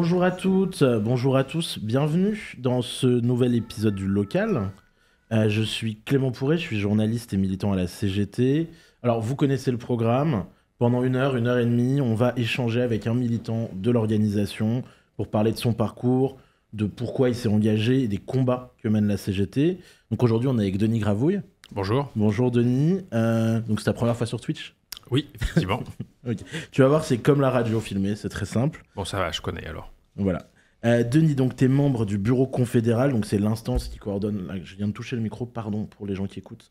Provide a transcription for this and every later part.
Bonjour à toutes, euh, bonjour à tous, bienvenue dans ce nouvel épisode du local. Euh, je suis Clément Pourret, je suis journaliste et militant à la CGT. Alors vous connaissez le programme, pendant une heure, une heure et demie, on va échanger avec un militant de l'organisation pour parler de son parcours, de pourquoi il s'est engagé et des combats que mène la CGT. Donc aujourd'hui on est avec Denis Gravouille. Bonjour. Bonjour Denis, Euh, donc c'est ta première fois sur Twitch? Oui, effectivement. Ok. Tu vas voir, c'est comme la radio filmée, c'est très simple. bon, ça va, je connais alors. Voilà. Euh, Denis, donc tu es membre du bureau confédéral, donc c'est l'instance qui coordonne, je viens de toucher le micro, pardon pour les gens qui écoutent,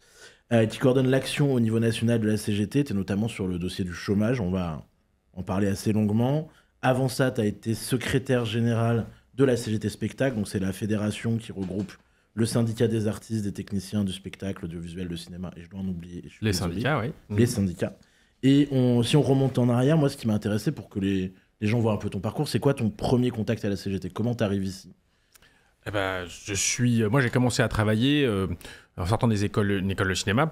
euh, qui coordonne l'action au niveau national de la CGT, tu es notamment sur le dossier du chômage, on va en parler assez longuement. Avant ça, tu as été secrétaire général de la CGT Spectacle, donc c'est la fédération qui regroupe le syndicat des artistes, des techniciens du spectacle, audiovisuel, de cinéma, et je dois en oublier. Les syndicats, oui. les syndicats. Et si on remonte en arrière, moi, ce qui m'a intéressé pour que les, gens voient un peu ton parcours, c'est quoi ton premier contact à la CGT Comment t'arrives ici? Eh ben, je suis. Moi, j'ai commencé à travailler euh, en sortant des écoles, une école de cinéma.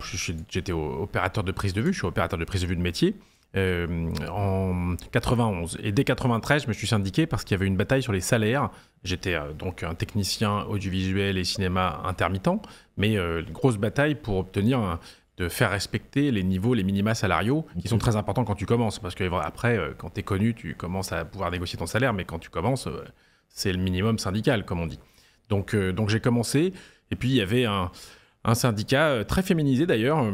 J'étais opérateur de prise de vue. Je suis opérateur de prise de vue de métier. euh, en 91 et dès 93 je me suis syndiqué parce qu'il y avait une bataille sur les salaires j'étais euh, donc un technicien audiovisuel et cinéma intermittent mais euh, une grosse bataille pour obtenir un- de faire respecter les niveaux les minima salariaux qui sont très importants quand tu commences. Parce que après euh, quand tu es connu tu commences à pouvoir négocier ton salaire mais quand tu commences euh, c'est le minimum syndical comme on dit. Donc, euh, donc j'ai commencé, et puis il y avait un, un syndicat très féminisé d'ailleurs,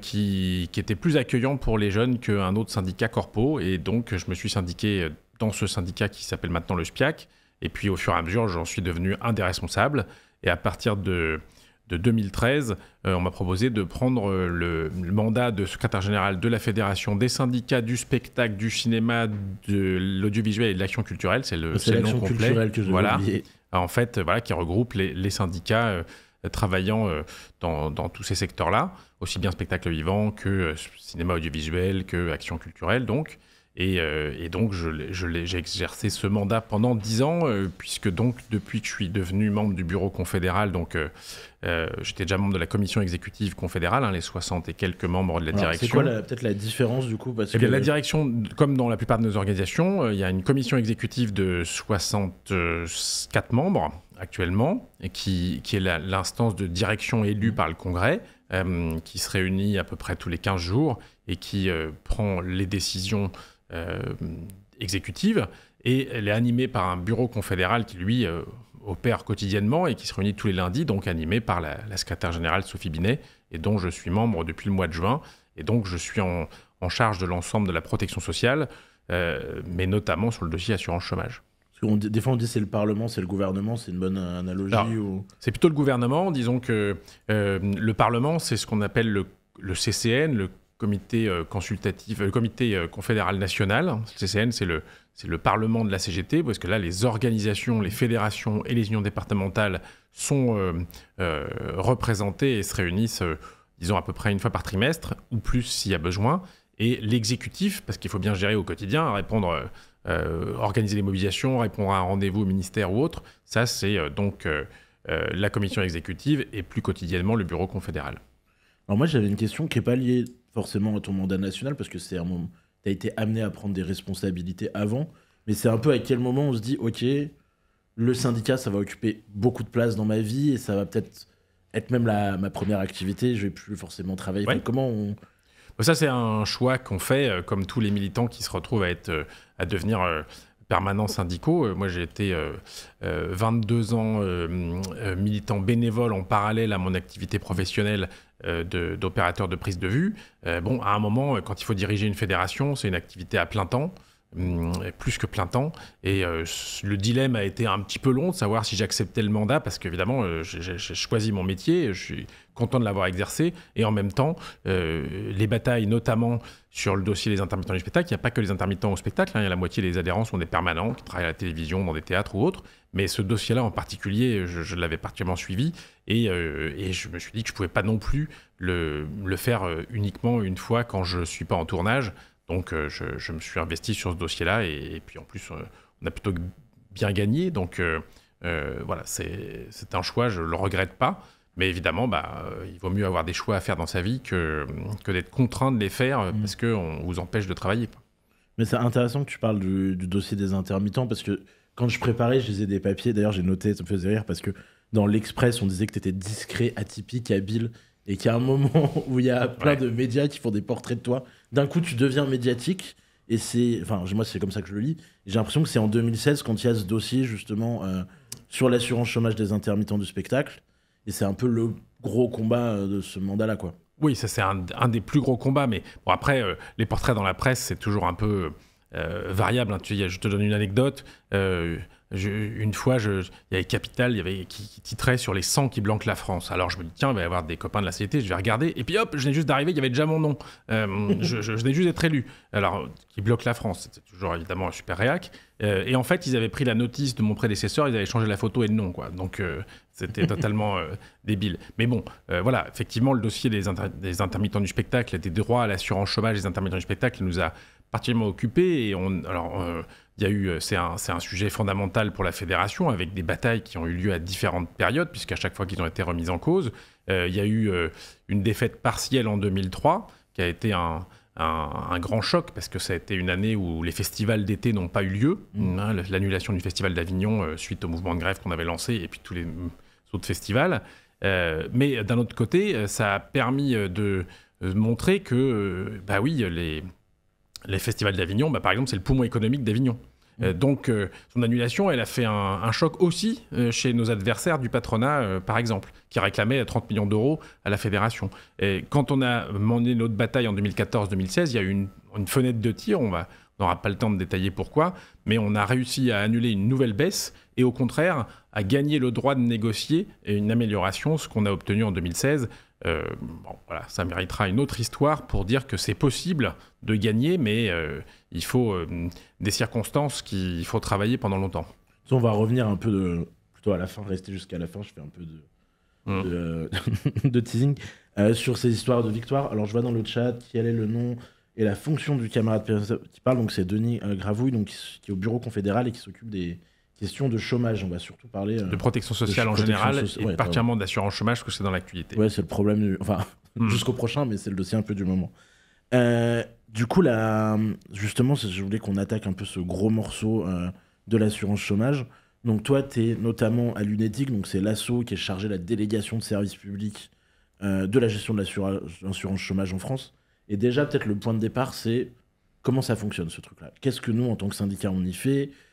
qui, qui était plus accueillant pour les jeunes qu'un autre syndicat corpo, et donc je me suis syndiqué dans ce syndicat qui s'appelle maintenant le SPIAC, et puis au fur et à mesure j'en suis devenu un des responsables, et à partir de, de 2013, euh, on m'a proposé de prendre euh, le, le mandat de secrétaire général de la Fédération des syndicats du spectacle, du cinéma, de l'audiovisuel et de l'action culturelle, c'est le, C'est nom l'action complet. culturelle que je Voilà oublié. en fait, euh, voilà, qui regroupe les, les syndicats euh, travaillant euh, dans, dans tous ces secteurs-là, aussi bien spectacle vivant que cinéma audiovisuel, que action culturelle, donc. Et, euh, et donc, j'ai exercé ce mandat pendant dix ans, euh, puisque donc, depuis que je suis devenu membre du bureau confédéral, donc euh, euh, j'étais déjà membre de la commission exécutive confédérale, hein, les 60 et quelques membres de la Alors, direction. C'est quoi peut-être la différence du coup parce Eh bien, la direction, comme dans la plupart de nos organisations, il y a une commission exécutive de 64 membres actuellement, et qui, qui est l'instance de direction élue par le Congrès, qui se réunit à peu près tous les 15 jours et qui prend les décisions euh, exécutives. Et elle est animée par un bureau confédéral qui, lui, euh, opère quotidiennement et qui se réunit tous les lundis, donc animé par la, la secrétaire générale Sophie Binet, et dont je suis membre depuis le mois de juin. Et donc, je suis en, en charge de l'ensemble de la protection sociale, euh, mais notamment sur le dossier assurance chômage. dit- des fois on dit c'est le Parlement, c'est le gouvernement, c'est une bonne analogie ou... C'est plutôt le gouvernement. Disons que euh, le Parlement, c'est ce qu'on appelle le, le CCN, le comité euh, consultatif, euh, le comité euh, confédéral national. Le CCN, c'est le, Parlement de la CGT, parce que là, les organisations, les fédérations et les unions départementales sont euh, euh, représentées et se réunissent, euh, disons, à peu près une fois par trimestre, ou plus s'il y a besoin. Et l'exécutif, parce qu'il faut bien gérer au quotidien, répondre, euh, euh, organiser les mobilisations, répondre à un rendez-vous au ministère ou autre, ça, c'est euh, donc euh, euh, la commission exécutive et plus quotidiennement le bureau confédéral. Alors moi j'avais une question qui n'est pas liée forcément à ton mandat national parce que c'est un moment... Tu as été amené à prendre des responsabilités avant, mais c'est un peu à quel moment on se dit ok, le syndicat ça va occuper beaucoup de place dans ma vie et ça va peut-être être même la, ma première activité, je vais plus forcément travailler. Ouais. Enfin, comment on... Ça, c'est un choix qu'on fait, euh, comme tous les militants qui se retrouvent à, être, euh, à devenir euh, permanents syndicaux. Moi, j'ai été euh, euh, 22 ans euh, militant bénévole en parallèle à mon activité professionnelle euh, de- d'opérateur de, prise de vue. Euh, bon, à un moment, quand il faut diriger une fédération, c'est une activité à plein temps. hum, plus que plein temps. Et euh, le dilemme a été un petit peu long de savoir si j'acceptais le mandat, parce qu'évidemment, euh, j'ai choisi mon métier, je suis content de l'avoir exercé, et en même temps, les batailles, notamment sur le dossier des intermittents du spectacle, il n'y a pas que les intermittents au spectacle, hein, il y a la moitié des adhérents sont des permanents qui travaillent à la télévision, dans des théâtres ou autres, mais ce dossier-là en particulier, je, l'avais particulièrement suivi, et, euh, et je me suis dit que je ne pouvais pas non plus le, faire euh, uniquement une fois quand je ne suis pas en tournage, donc euh, je, me suis investi sur ce dossier-là, et, puis en plus, on a plutôt bien gagné, donc voilà, c'est un choix, je ne le regrette pas, mais évidemment, bah, euh, il vaut mieux avoir des choix à faire dans sa vie que, que d'être contraint de les faire euh, Mm. parce qu'on vous empêche de travailler. Mais c'est intéressant que tu parles du, dossier des intermittents parce que quand je préparais, je lisais des papiers. D'ailleurs, j'ai noté, ça me faisait rire parce que dans l'Express, on disait que tu étais discret, atypique, habile et qu'il y a un moment où il y a plein de médias qui font des portraits de toi. D'un coup, tu deviens médiatique. Et c'est. Enfin, moi, c'est comme ça que je le lis. J'ai l'impression que c'est en 2016 quand il y a ce dossier, justement, euh, sur l'assurance chômage des intermittents du spectacle. Et c'est un peu le gros combat euh, de ce mandat-là, quoi. Oui, ça, c'est un, des plus gros combats. Mais bon, après, euh, les portraits dans la presse, c'est toujours un peu variable. Hein. Tu, je te donne une anecdote une fois, il y avait Capital y avait, qui, titrait sur les 100 qui blanquent la France. Alors je me dis, tiens, il va y avoir des copains de la CT, je vais regarder. Et puis hop, je venais juste d'arriver, il y avait déjà mon nom. Euh, je, je, venais juste d'être élu. Alors, qui bloque la France, c'était toujours évidemment un super réac. Euh, et en fait, ils avaient pris la notice de mon prédécesseur, ils avaient changé la photo et le nom. Quoi. Donc euh, c'était totalement débile. Mais bon, voilà, effectivement, le dossier des, des, intermittents du spectacle, des droits à l'assurance chômage des intermittents du spectacle, nous a particulièrement occupés. Et on, alors, il y a eu, euh, c'est un, un, sujet fondamental pour la fédération, avec des batailles qui ont eu lieu à différentes périodes, puisqu'à chaque fois qu'ils ont été remis en cause, euh, il y a eu euh, une défaite partielle en 2003, qui a été un, un, grand choc, parce que ça a été une année où les festivals d'été n'ont pas eu lieu. Mmh. Hein, l'annulation du festival d'Avignon suite au mouvement de grève qu'on avait lancé, et puis tous les autres festivals. mais d'un autre côté, ça a permis de montrer que, bah oui, les, les festivals d'Avignon, bah, par exemple, c'est le poumon économique d'Avignon. Euh, donc, euh, son annulation, elle a fait un, choc aussi euh, chez nos adversaires du patronat, par exemple, qui réclamaient 30 millions d'euros à la fédération. Et quand on a mené notre bataille en 2014-2016, il y a eu une, fenêtre de tir, on va n'aura pas le temps de détailler pourquoi, mais on a réussi à annuler une nouvelle baisse et au contraire à gagner le droit de négocier une amélioration, ce qu'on a obtenu en 2016. bon, voilà, ça méritera une autre histoire pour dire que c'est possible de gagner, mais il faut euh, des circonstances qu'il faut travailler pendant longtemps. On va revenir un peu de, plutôt à la fin, rester jusqu'à la fin. Je fais un peu de, mmh. de, teasing euh, sur ces histoires de victoire. Alors, je vois dans le chat quel est le nom et la fonction du camarade qui parle. Donc, c'est Denis euh, Gravouille, donc, qui est au bureau confédéral et qui s'occupe des questions de chômage. On va surtout parler de protection sociale en général et particulièrement d'assurance chômage, parce que c'est dans l'actualité. Ouais, c'est le problème. Du... Enfin, mmh. jusqu'au prochain, mais c'est le dossier un peu du moment. Euh, du coup, là, justement, je voulais qu'on attaque un peu ce gros morceau euh, de l'assurance chômage. Donc toi, tu es notamment à l'UNEDIC, donc c'est l'ASSO qui est chargé de la délégation de services publics euh, de la gestion de l'assurance chômage en France. Et déjà, peut-être le point de départ, c'est comment ça fonctionne ce truc-là? Qu'est-ce que nous, en tant que syndicat, on y fait? euh,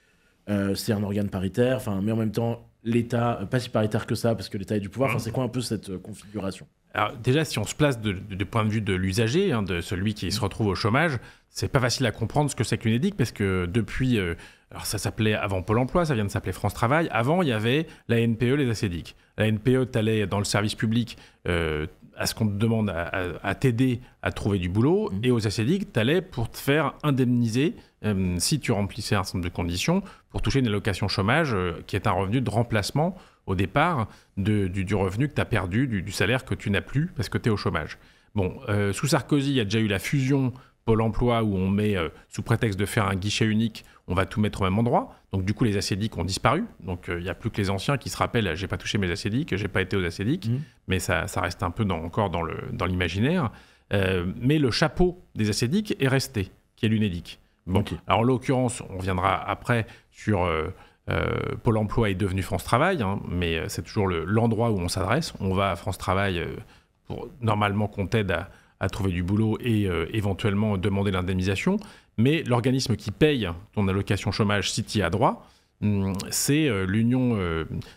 C'est un organe paritaire, mais en même temps, l'État, pas si paritaire que ça, parce que l'État est du pouvoir. C'est quoi un peu cette configuration? Alors déjà, si on se place du point de vue de l'usager, hein, de celui qui se retrouve au chômage, c'est pas facile à comprendre ce que c'est qu'une parce que depuis, euh, alors ça s'appelait avant Pôle Emploi, ça vient de s'appeler France Travail. Avant, il y avait la NPE, les ACDIC. La NPE, tu allais dans le service public euh, à ce qu'on te demande à, t'aider à trouver du boulot, mmh. et aux ACDIC, tu allais pour te faire indemniser euh, si tu remplissais un certain nombre de conditions pour toucher une allocation chômage qui est un revenu de remplacement au départ du, revenu que tu as perdu, du, salaire que tu n'as plus parce que tu es au chômage. Bon, euh, sous Sarkozy, il y a déjà eu la fusion Pôle emploi où on met, euh, sous prétexte de faire un guichet unique, on va tout mettre au même endroit. Donc du coup, les ACDIC ont disparu. Donc euh, il n'y a plus que les anciens qui se rappellent, j'ai pas touché mes ACDIC, j'ai pas été aux ACDIC, mmh. mais ça, reste un peu encore dans l'imaginaire. mais le chapeau des ACDIC est resté, qui est l'UNEDIC. Bon, alors en l'occurrence, on viendra après sur euh, Pôle emploi est devenu France Travail, hein, mais euh, c'est toujours l'endroit où on s'adresse. On va à France Travail euh, pour normalement qu'on t'aide à, trouver du boulot et éventuellement demander l'indemnisation. Mais l'organisme qui paye ton allocation chômage si tu y as droit, hum, c'est l'Union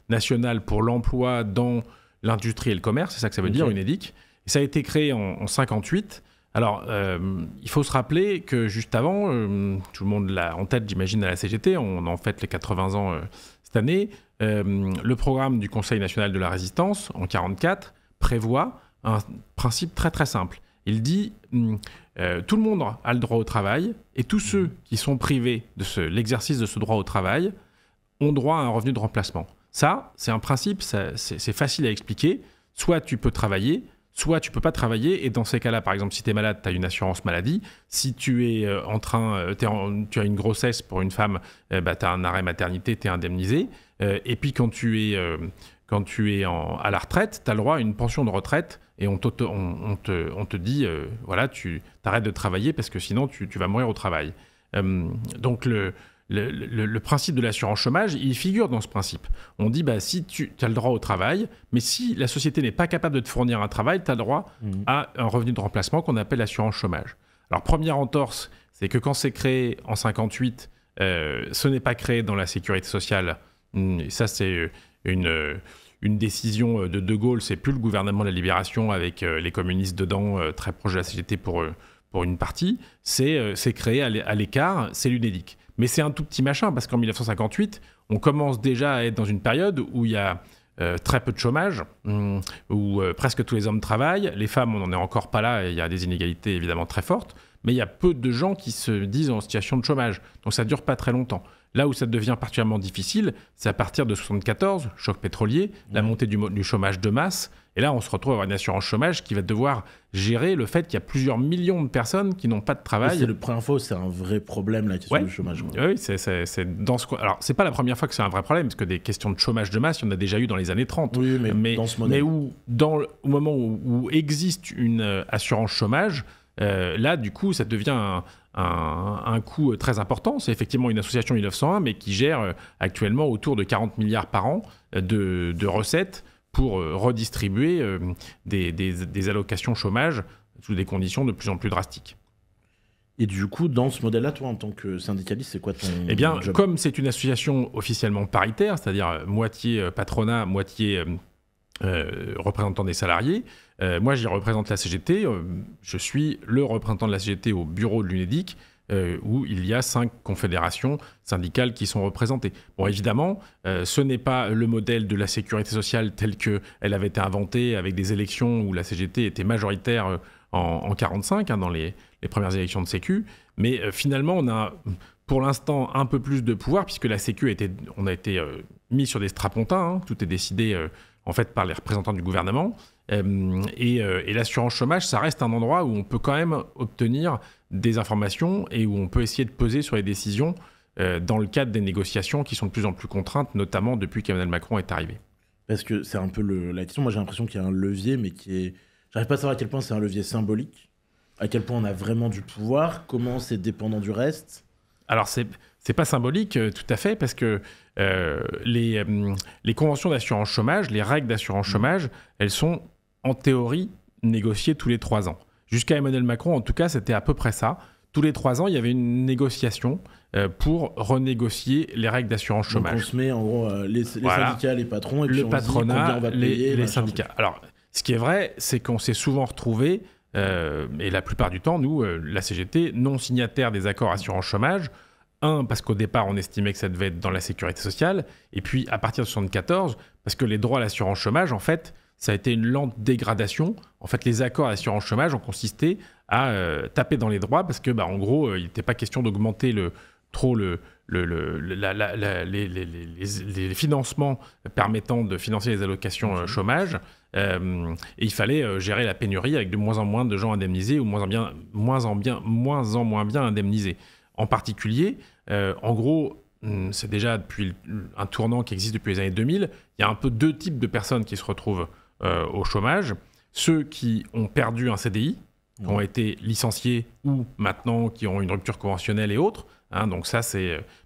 nationale pour l'emploi dans l'industrie et le commerce, c'est ça que ça veut dire, UNEDIC. Et ça a été créé en, en 58 alors, euh, il faut se rappeler que juste avant, euh, tout le monde l'a en tête, j'imagine, à la CGT, on en fait les 80 ans euh, cette année, le programme du Conseil national de la résistance, en 44, prévoit un principe très très simple. Il dit, hum, tout le monde a le droit au travail, et tous ceux qui sont privés de l'exercice de ce droit au travail ont droit à un revenu de remplacement. Ça, c'est un principe, c'est facile à expliquer. Soit tu peux travailler, soit tu peux pas travailler et dans ces cas-là, par exemple, si tu es malade, tu as une assurance maladie. Si tu es euh, en train, euh, tu as une grossesse pour une femme, euh, bah, tu as un arrêt maternité, tu es indemnisé. et puis quand tu es, quand tu es à la retraite, tu as le droit à une pension de retraite et on, te, on, te, on te, dit, voilà, tu arrêtes de travailler parce que sinon tu, tu vas mourir au travail. donc le, le, principe de l'assurance chômage, il figure dans ce principe. On dit, bah, si tu as le droit au travail, mais si la société n'est pas capable de te fournir un travail, tu as le droit mmh. à un revenu de remplacement qu'on appelle l'assurance chômage. Alors, première entorse, c'est que quand c'est créé en 58, euh, ce n'est pas créé dans la sécurité sociale. Mmh, ça, c'est une, une décision de De Gaulle. C'est plus le gouvernement de la libération avec euh, les communistes dedans, euh, très proche de la CGT pour, pour une partie. C'est créé à l'écart, c'est l'UNEDIC. Mais c'est un tout petit machin, parce qu'en 1958, on commence déjà à être dans une période où il y a euh, très peu de chômage, hum, où euh, presque tous les hommes travaillent. Les femmes, on n'en est encore pas là, il y a des inégalités évidemment très fortes, mais il y a peu de gens qui se disent en situation de chômage. Donc ça dure pas très longtemps. Là où ça devient particulièrement difficile, c'est à partir de 74, choc pétrolier, la montée du, du, chômage de masse. Et là, on se retrouve avec une assurance chômage qui va devoir gérer le fait qu'il y a plusieurs millions de personnes qui n'ont pas de travail. C'est le première fois c'est un vrai problème, la question du chômage. Oui, c'est dans ce. Alors, c'est pas la première fois que c'est un vrai problème, parce que des questions de chômage de masse, il y en a déjà eu dans les années 30. Oui, mais, dans ce mais où, dans, au moment où, existe une euh, assurance chômage, euh, là, du coup, ça devient un, un, coût très important. C'est effectivement une association 1901, mais qui gère euh, actuellement autour de 40 milliards par an euh, de, recettes pour euh, redistribuer des, allocations chômage sous des conditions de plus en plus drastiques. Et du coup, dans ce modèle-là, toi, en tant que syndicaliste, c'est quoi ton Eh bien, comme c'est une association officiellement paritaire, c'est-à-dire moitié patronat, moitié représentant des salariés, euh, moi, j'y représente la CGT. Euh, je suis le représentant de la CGT au bureau de l'UNEDIC, euh, où il y a cinq confédérations syndicales qui sont représentées. Bon, évidemment, ce n'est pas le modèle de la sécurité sociale tel qu'elle avait été inventée avec des élections où la CGT était majoritaire en 1945, hein, dans les, premières élections de Sécu. Mais finalement, on a pour l'instant un peu plus de pouvoir, puisque la Sécu a été, on a été mis sur des strapontins. Hein. tout est décidé en fait par les représentants du gouvernement. Euh, euh, et, l'assurance chômage, ça reste un endroit où on peut quand même obtenir des informations et où on peut essayer de peser sur les décisions euh, dans le cadre des négociations qui sont de plus en plus contraintes, notamment depuis qu'Emmanuel Macron est arrivé. Parce que c'est un peu la question. Moi, j'ai l'impression qu'il y a un levier, mais qui est. J'arrive pas à savoir à quel point c'est un levier symbolique, à quel point on a vraiment du pouvoir, comment c'est dépendant du reste. Alors, c'est c'est pas symbolique tout à fait parce que les, les conventions d'assurance chômage, les règles d'assurance mmh. chômage, elles sont en théorie, négocier tous les trois ans. Jusqu'à Emmanuel Macron, en tout cas, c'était à peu près ça. Tous les trois ans, il y avait une négociation euh, pour renégocier les règles d'assurance chômage. Donc on se met en gros euh, les, syndicats, les patrons, et puis le patronat, on va payer, les, syndicats. Alors, ce qui est vrai, c'est qu'on s'est souvent retrouvé, euh, et la plupart du temps, nous, la CGT, non signataire des accords assurance chômage. Un, parce qu'au départ, on estimait que ça devait être dans la sécurité sociale. Et puis, à partir de 1974, parce que les droits à l'assurance chômage, en fait, ça a été une lente dégradation. En fait, les accords d'assurance chômage ont consisté à euh, taper dans les droits parce que, bah, en gros, euh, il n'était pas question d'augmenter le, trop le, les, financements permettant de financer les allocations euh, chômage. et il fallait gérer la pénurie avec de moins en moins de gens indemnisés ou moins en, bien, moins en, bien, moins, en moins bien indemnisés. En particulier, en gros, hum, c'est déjà depuis un tournant qui existe depuis les années 2000, il y a un peu deux types de personnes qui se retrouvent euh, au chômage, ceux qui ont perdu un CDI, qui ont été licenciés ou maintenant qui ont une rupture conventionnelle et autres. Hein, donc ça,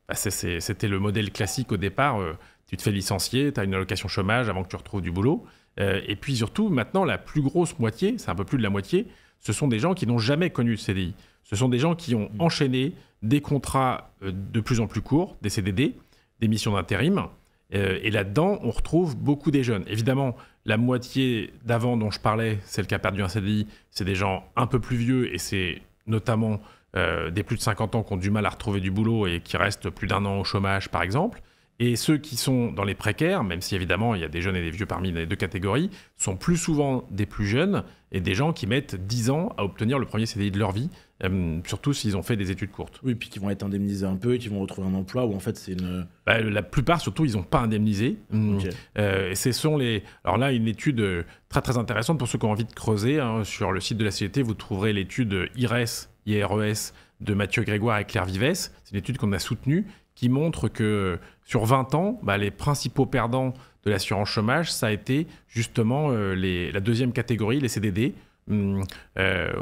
bah, c'était le modèle classique au départ. Euh, tu te fais licencier, tu as une allocation chômage avant que tu retrouves du boulot. Euh, et puis surtout, maintenant, la plus grosse moitié, c'est un peu plus de la moitié, ce sont des gens qui n'ont jamais connu de CDI. Ce sont des gens qui ont mmh. enchaîné des contrats de plus en plus courts, des CDD, des missions d'intérim. et là-dedans, on retrouve beaucoup des jeunes. Évidemment, la moitié d'avant dont je parlais, celle qui a perdu un CDI, c'est des gens un peu plus vieux et c'est notamment euh, des plus de 50 ans qui ont du mal à retrouver du boulot et qui restent plus d'un an au chômage, par exemple. Et ceux qui sont dans les précaires, même si évidemment il y a des jeunes et des vieux parmi les deux catégories, sont plus souvent des plus jeunes et des gens qui mettent 10 ans à obtenir le premier CDI de leur vie, euh, surtout s'ils ont fait des études courtes. Oui, puis qui vont être indemnisés un peu, qui vont retrouver un emploi où en fait c'est une. Bah, la plupart, surtout, ils n'ont pas indemnisé. Hum, euh, et ce sont les. Alors là, une étude euh, très très intéressante pour ceux qui ont envie de creuser. Hein, sur le site de la CGT, vous trouverez l'étude IRES, IRES de Mathieu Grégoire et Claire Vives. C'est une étude qu'on a soutenue qui montre que sur 20 ans, bah, les principaux perdants de l'assurance chômage, ça a été justement euh, la deuxième catégorie, les CDD, hum, euh,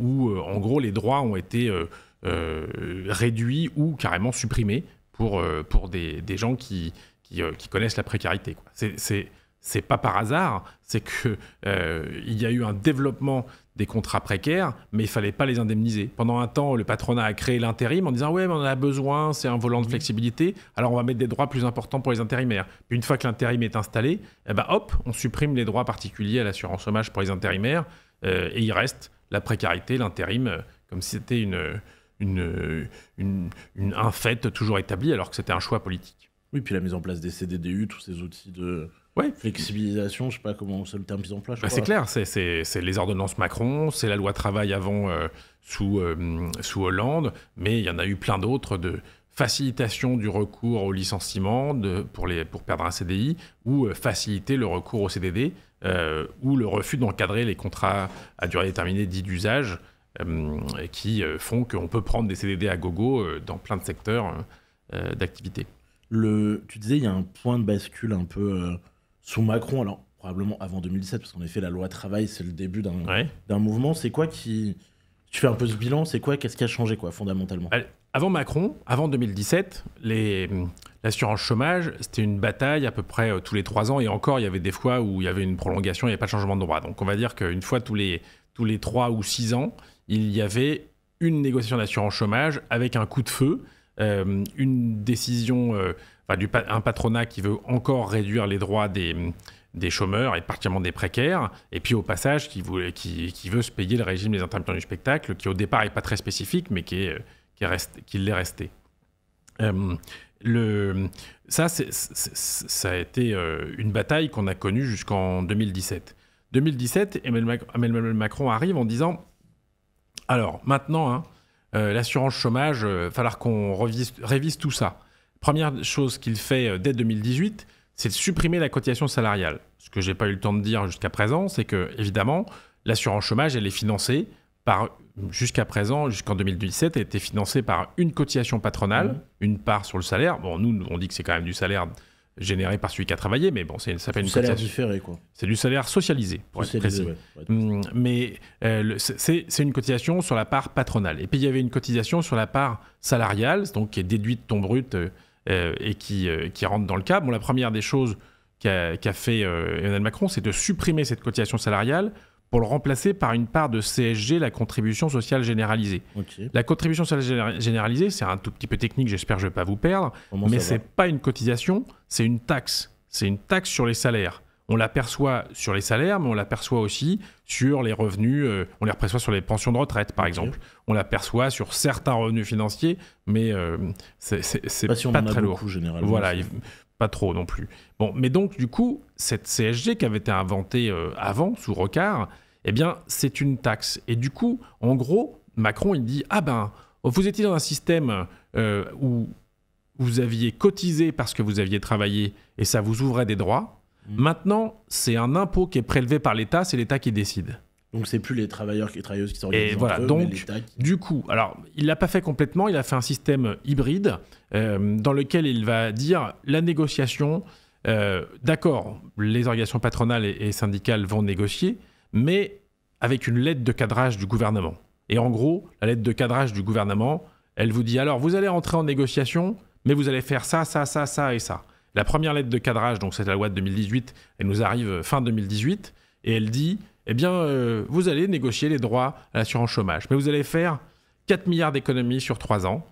où euh, en gros les droits ont été réduits ou carrément supprimés pour, pour des, gens qui, qui, connaissent la précarité. C'est pas par hasard, c'est que il y a eu un développement des contrats précaires, mais il fallait pas les indemniser. Pendant un temps, le patronat a créé l'intérim en disant ouais, mais on en a besoin, c'est un volant de flexibilité, alors on va mettre des droits plus importants pour les intérimaires. Puis une fois que l'intérim est installé, eh ben hop, on supprime les droits particuliers à l'assurance chômage pour les intérimaires euh, et il reste la précarité, l'intérim, euh, comme si c'était une, une, une, un fait toujours établi alors que c'était un choix politique. Oui, puis la mise en place des CDDU, tous ces outils de Ouais. Flexibilisation, je sais pas comment c'est le terme mis en place. Bah, c'est clair, c'est les ordonnances Macron, c'est la loi travail avant euh, sous, euh, sous Hollande, mais il y en a eu plein d'autres de facilitation du recours au licenciement de, pour, les, pour perdre un CDI ou euh, faciliter le recours au CDD ou le refus d'encadrer les contrats à durée déterminée dits d'usage qui font qu'on peut prendre des CDD à gogo dans plein de secteurs d'activité. Tu disais, il y a un point de bascule un peu sous Macron, alors probablement avant 2017, parce qu'en effet, la loi travail, c'est le début d'un mouvement. C'est quoi qui. Tu fais un peu ce bilan, c'est quoi Qu'est-ce qui a changé, quoi, fondamentalement? Avant Macron, avant 2017, l'assurance chômage, c'était une bataille à peu près euh, tous les trois ans, et encore, il y avait des fois où il y avait une prolongation, il n'y avait pas de changement de droit. Donc on va dire qu'une fois tous les, tous les trois ou six ans, il y avait une négociation d'assurance chômage avec un coup de feu, une décision. Euh, un patronat qui veut encore réduire les droits des, des chômeurs et particulièrement des précaires, et puis au passage qui, veut se payer le régime des intermittents du spectacle, qui au départ n'est pas très spécifique, mais qui, est, qui, reste, qui l'est resté. Euh, le, ça, ça a été euh, une bataille qu'on a connue jusqu'en 2017. 2017, Emmanuel Macron arrive en disant alors maintenant, hein, euh, l'assurance chômage, il va falloir qu'on révise tout ça. Première chose qu'il fait euh, dès 2018, c'est de supprimer la cotisation salariale. Ce que j'ai pas eu le temps de dire jusqu'à présent, c'est que évidemment, l'assurance chômage, elle est financée par jusqu'à présent, jusqu'en 2017, elle était financée par une cotisation patronale, mmh. une part sur le salaire. Bon, nous, on dit que c'est quand même du salaire généré par celui qui a travaillé, mais bon, ça s'appelle une salaire différé, quoi. C'est du salaire socialisé, pour être précis. Mmh, mais euh, c'est une cotisation sur la part patronale. Et puis il y avait une cotisation sur la part salariale, donc qui est déduite de ton brut. Euh, euh, et qui, euh, qui rentrent dans le cas. Bon, la première des choses qu'a fait Emmanuel Macron, c'est de supprimer cette cotisation salariale pour le remplacer par une part de CSG, la contribution sociale généralisée. La contribution sociale généralisée, c'est un tout petit peu technique, j'espère que je ne vais pas vous perdre, mais ce n'est pas une cotisation, c'est une taxe. C'est une taxe sur les salaires on l'aperçoit sur les salaires, mais on l'aperçoit aussi sur les revenus, euh, on les perçoit sur les pensions de retraite, par exemple. On l'aperçoit sur certains revenus financiers, mais euh, c'est pas, si pas très lourd. généralement. Voilà, pas trop non plus. Bon, mais donc, du coup, cette CSG qui avait été inventée euh, avant, sous Rocard, eh bien, c'est une taxe. Et du coup, en gros, Macron, il dit Ah ben, vous étiez dans un système où vous aviez cotisé parce que vous aviez travaillé et ça vous ouvrait des droits. Mm. Maintenant, c'est un impôt qui est prélevé par l'État, c'est l'État qui décide. Donc c'est plus les travailleurs et les travailleuses qui s'organisent. Et voilà, donc du coup, alors il l'a pas fait complètement, il a fait un système hybride euh, dans lequel il va dire la négociation. Euh, d'accord, les organisations patronales et, syndicales vont négocier, mais avec une lettre de cadrage du gouvernement. Et en gros, la lettre de cadrage du gouvernement, elle vous dit alors vous allez rentrer en négociation, mais vous allez faire ça, ça, ça, ça et ça. La première lettre de cadrage, donc c'est la loi de 2018, elle nous arrive fin 2018, et elle dit, eh bien, euh, vous allez négocier les droits à l'assurance chômage, mais vous allez faire 4 milliards d'économies sur 3 ans,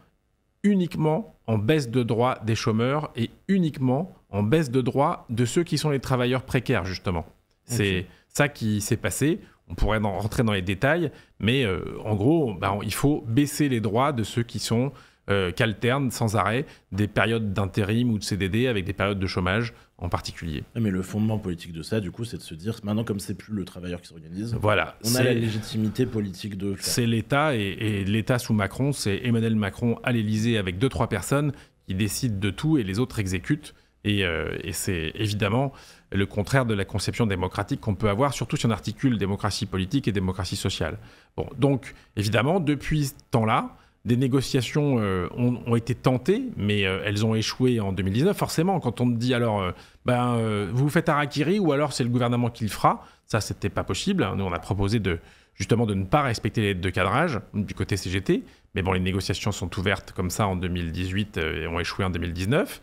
uniquement en baisse de droits des chômeurs et uniquement en baisse de droits de ceux qui sont les travailleurs précaires, justement. C'est ça qui s'est passé. On pourrait rentrer dans les détails, mais euh, en gros, ben, il faut baisser les droits de ceux qui sont euh, qu'alternent sans arrêt des périodes d'intérim ou de CDD avec des périodes de chômage en particulier. Mais le fondement politique de ça, du coup, c'est de se dire, maintenant, comme c'est plus le travailleur qui s'organise, voilà, on a la légitimité politique de. C'est l'État, et, l'État sous Macron, c'est Emmanuel Macron à l'Élysée avec deux, trois personnes qui décident de tout et les autres exécutent. Et, euh, et c'est évidemment le contraire de la conception démocratique qu'on peut avoir, surtout si on articule démocratie politique et démocratie sociale. Donc, évidemment, depuis ce temps-là, des négociations euh, ont, été tentées, mais euh, elles ont échoué en 2019. Forcément, quand on dit alors, euh, ben, vous faites Harakiri ou alors c'est le gouvernement qui le fera, ça, c'était pas possible. Nous, on a proposé justement de ne pas respecter les aides de cadrage du côté CGT. Mais bon, les négociations sont ouvertes comme ça en 2018 et ont échoué en 2019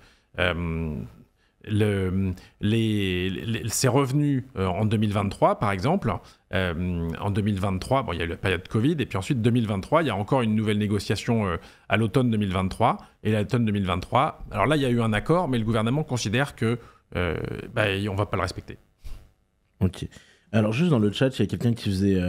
le, les, ces revenus euh, en 2023, par exemple, euh, en 2023, bon, il y a eu la période Covid, et puis ensuite 2023, il y a encore une nouvelle négociation euh, à l'automne 2023, et l'automne 2023, alors là, il y a eu un accord, mais le gouvernement considère que bah, on va pas le respecter. Ok. Alors juste dans le chat, il y a quelqu'un qui faisait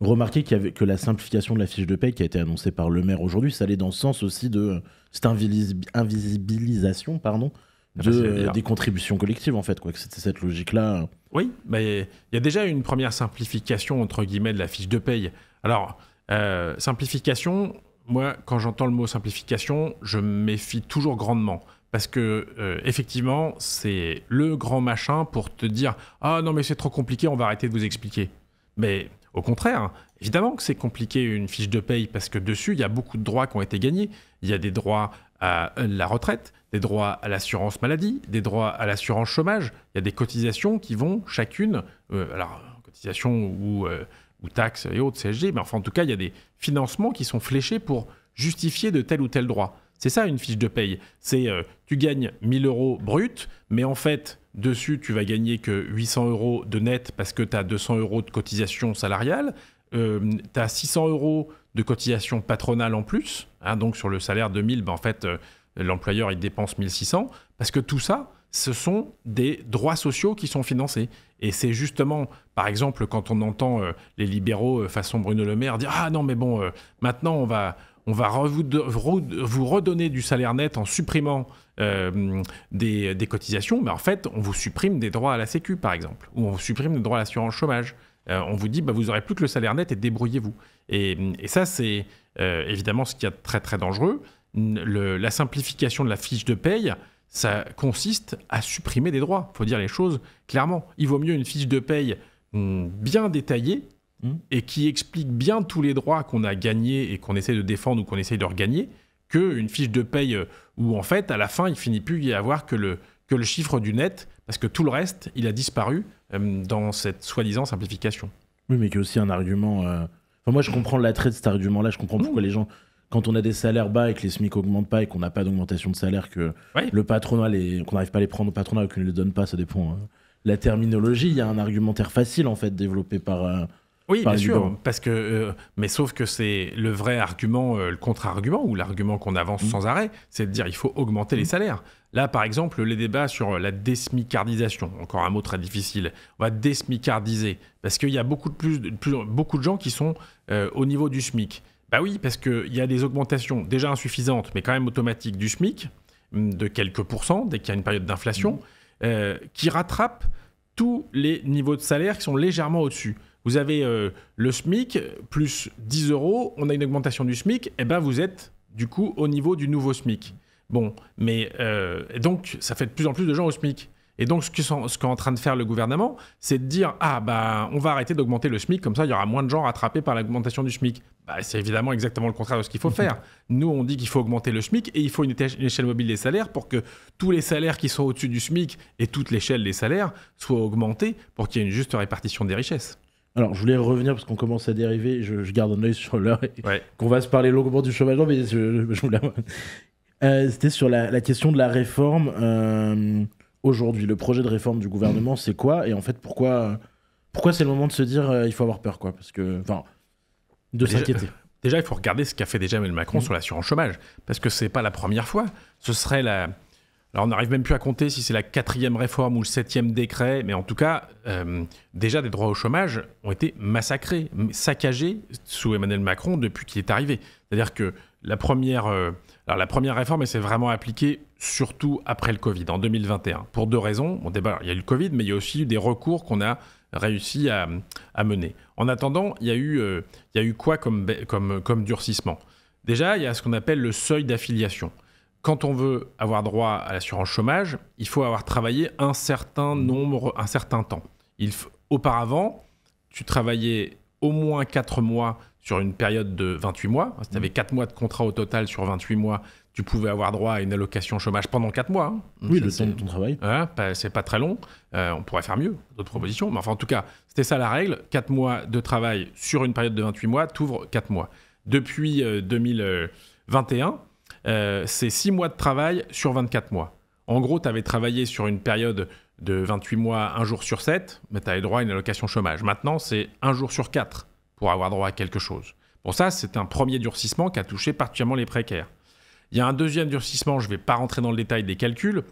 remarquer avait, que la simplification de la fiche de paie qui a été annoncée par le maire aujourd'hui, ça allait dans le sens aussi de cette invisibilisation pardon, de, euh, des contributions collectives, en fait, quoi, que c'était cette logique-là. Oui, mais il y a déjà une première simplification, entre guillemets, de la fiche de paye. Alors, euh, simplification, moi, quand j'entends le mot simplification, je me méfie toujours grandement. Parce que, euh, effectivement, c'est le grand machin pour te dire Ah non, mais c'est trop compliqué, on va arrêter de vous expliquer. Mais au contraire, évidemment que c'est compliqué une fiche de paye parce que dessus, il y a beaucoup de droits qui ont été gagnés. Il y a des droits à la retraite, des droits à l'assurance maladie, des droits à l'assurance chômage. Il y a des cotisations qui vont chacune, euh, alors cotisations ou, euh, ou, taxes et autres, CSG, mais enfin en tout cas, il y a des financements qui sont fléchés pour justifier de tel ou tel droit. C'est ça une fiche de paye. C'est euh, tu gagnes 1000 euros brut, mais en fait, dessus, tu vas gagner que 800 euros de net parce que tu as 200 euros de cotisation salariale. tu as 600 euros de cotisation patronale en plus. Hein, donc sur le salaire de 1000, ben, en fait, l'employeur il dépense 1600, parce que tout ça, ce sont des droits sociaux qui sont financés. Et c'est justement, par exemple, quand on entend euh, les libéraux euh, façon Bruno Le Maire dire Ah non, mais bon, euh, maintenant on va, vous redonner du salaire net en supprimant des, des, cotisations, mais en fait, on vous supprime des droits à la Sécu, par exemple, ou on vous supprime des droits à l'assurance chômage. on vous dit bah, Vous n'aurez plus que le salaire net et débrouillez-vous. Et, et, ça, c'est évidemment ce qui est très très dangereux la simplification de la fiche de paye, ça consiste à supprimer des droits. Il faut dire les choses clairement. Il vaut mieux une fiche de paye hmm, bien détaillée hmm. et qui explique bien tous les droits qu'on a gagnés et qu'on essaie de défendre ou qu'on essaie de regagner, qu'une fiche de paye euh, où en fait, à la fin, il finit plus y avoir que le, que le chiffre du net, parce que tout le reste, il a disparu euh, dans cette soi-disant simplification. Oui, mais qui est aussi un argument. Euh, enfin, moi, je comprends l'attrait de cet argument-là. Je comprends pourquoi les gens quand on a des salaires bas et que les SMIC augmentent pas et qu'on n'a pas d'augmentation de salaire, que le patronat, qu'on n'arrive pas à les prendre au patronat ou qu'on ne les donne pas, ça dépend. Hein. La terminologie, il y a un argumentaire facile en fait développé par. Euh, oui, bien sûr, parce que, euh, mais sauf que c'est le vrai argument, euh, le contre-argument ou l'argument qu'on avance mm. sans arrêt, c'est de dire il faut augmenter les mm. salaires. Là, par exemple, les débats sur la désmicardisation, encore un mot très difficile, on va désmicardiser, parce qu'il y a beaucoup de, plus, beaucoup de gens qui sont au niveau du SMIC. Bah oui, parce qu'il y a des augmentations déjà insuffisantes, mais quand même automatiques du SMIC, hum, de quelques pourcents, dès qu'il y a une période d'inflation, mmh. euh, qui rattrapent tous les niveaux de salaire qui sont légèrement au-dessus. Vous avez euh, le SMIC plus 10 euros, on a une augmentation du SMIC, et eh ben vous êtes du coup au niveau du nouveau SMIC. Bon, mais euh, donc ça fait de plus en plus de gens au SMIC. Et donc, ce qu'est ce en train de faire le gouvernement, c'est de dire Ah, bah, on va arrêter d'augmenter le SMIC, comme ça, il y aura moins de gens rattrapés par l'augmentation du SMIC. Bah, c'est évidemment exactement le contraire de ce qu'il faut faire. Nous, on dit qu'il faut augmenter le SMIC et il faut une, échelle mobile des salaires pour que tous les salaires qui sont au-dessus du SMIC et toute l'échelle des salaires soient augmentés pour qu'il y ait une juste répartition des richesses. Alors, je voulais revenir parce qu'on commence à dériver. Je, garde un œil sur l'heure. Qu'on va se parler longuement du chômage. mais je, voulais. Euh, c'était sur la, question de la réforme. Euh, aujourd'hui Le projet de réforme du gouvernement, c'est quoi Et en fait, pourquoi, pourquoi c'est le moment de se dire euh, il faut avoir peur, quoi? Parce que, enfin, de s'inquiéter. Déjà, il faut regarder ce qu'a fait déjà Emmanuel Macron mmh. sur l'assurance chômage, parce que c'est pas la première fois. Ce serait la. Alors, on n'arrive même plus à compter si c'est la quatrième réforme ou le septième décret, mais en tout cas, euh, déjà des droits au chômage ont été massacrés, saccagés sous Emmanuel Macron depuis qu'il est arrivé. C'est-à-dire que la première, euh, alors la première réforme, s'est vraiment appliquée surtout après le Covid, en 2021, pour deux raisons. Bon, il y a eu le Covid, mais il y a aussi eu des recours qu'on a réussi à, mener. En attendant, il y a eu, euh, il y a eu quoi comme, comme, comme durcissement? Déjà, il y a ce qu'on appelle le seuil d'affiliation. Quand on veut avoir droit à l'assurance chômage, il faut avoir travaillé un certain nombre, un certain temps. Auparavant, tu travaillais au moins 4 mois sur une période de 28 mois. Si tu avais 4 mois de contrat au total sur 28 mois, tu pouvais avoir droit à une allocation chômage pendant 4 mois. hein. Oui, le temps de ton travail. Hein, pas- c'est pas très long. Euh, on pourrait faire mieux, d'autres propositions. Mais enfin, en tout cas, c'était ça la règle. 4 mois de travail sur une période de 28 mois, t'ouvres 4 mois. Depuis euh, 2021, euh, c'est 6 mois de travail sur 24 mois. En gros, tu avais travaillé sur une période de 28 mois, un jour sur 7, mais tu avais droit à une allocation chômage. Maintenant, c'est un jour sur 4 pour avoir droit à quelque chose. Bon, ça, c'est un premier durcissement qui a touché particulièrement les précaires. Il y a un deuxième durcissement, je ne vais pas rentrer dans le détail des calculs,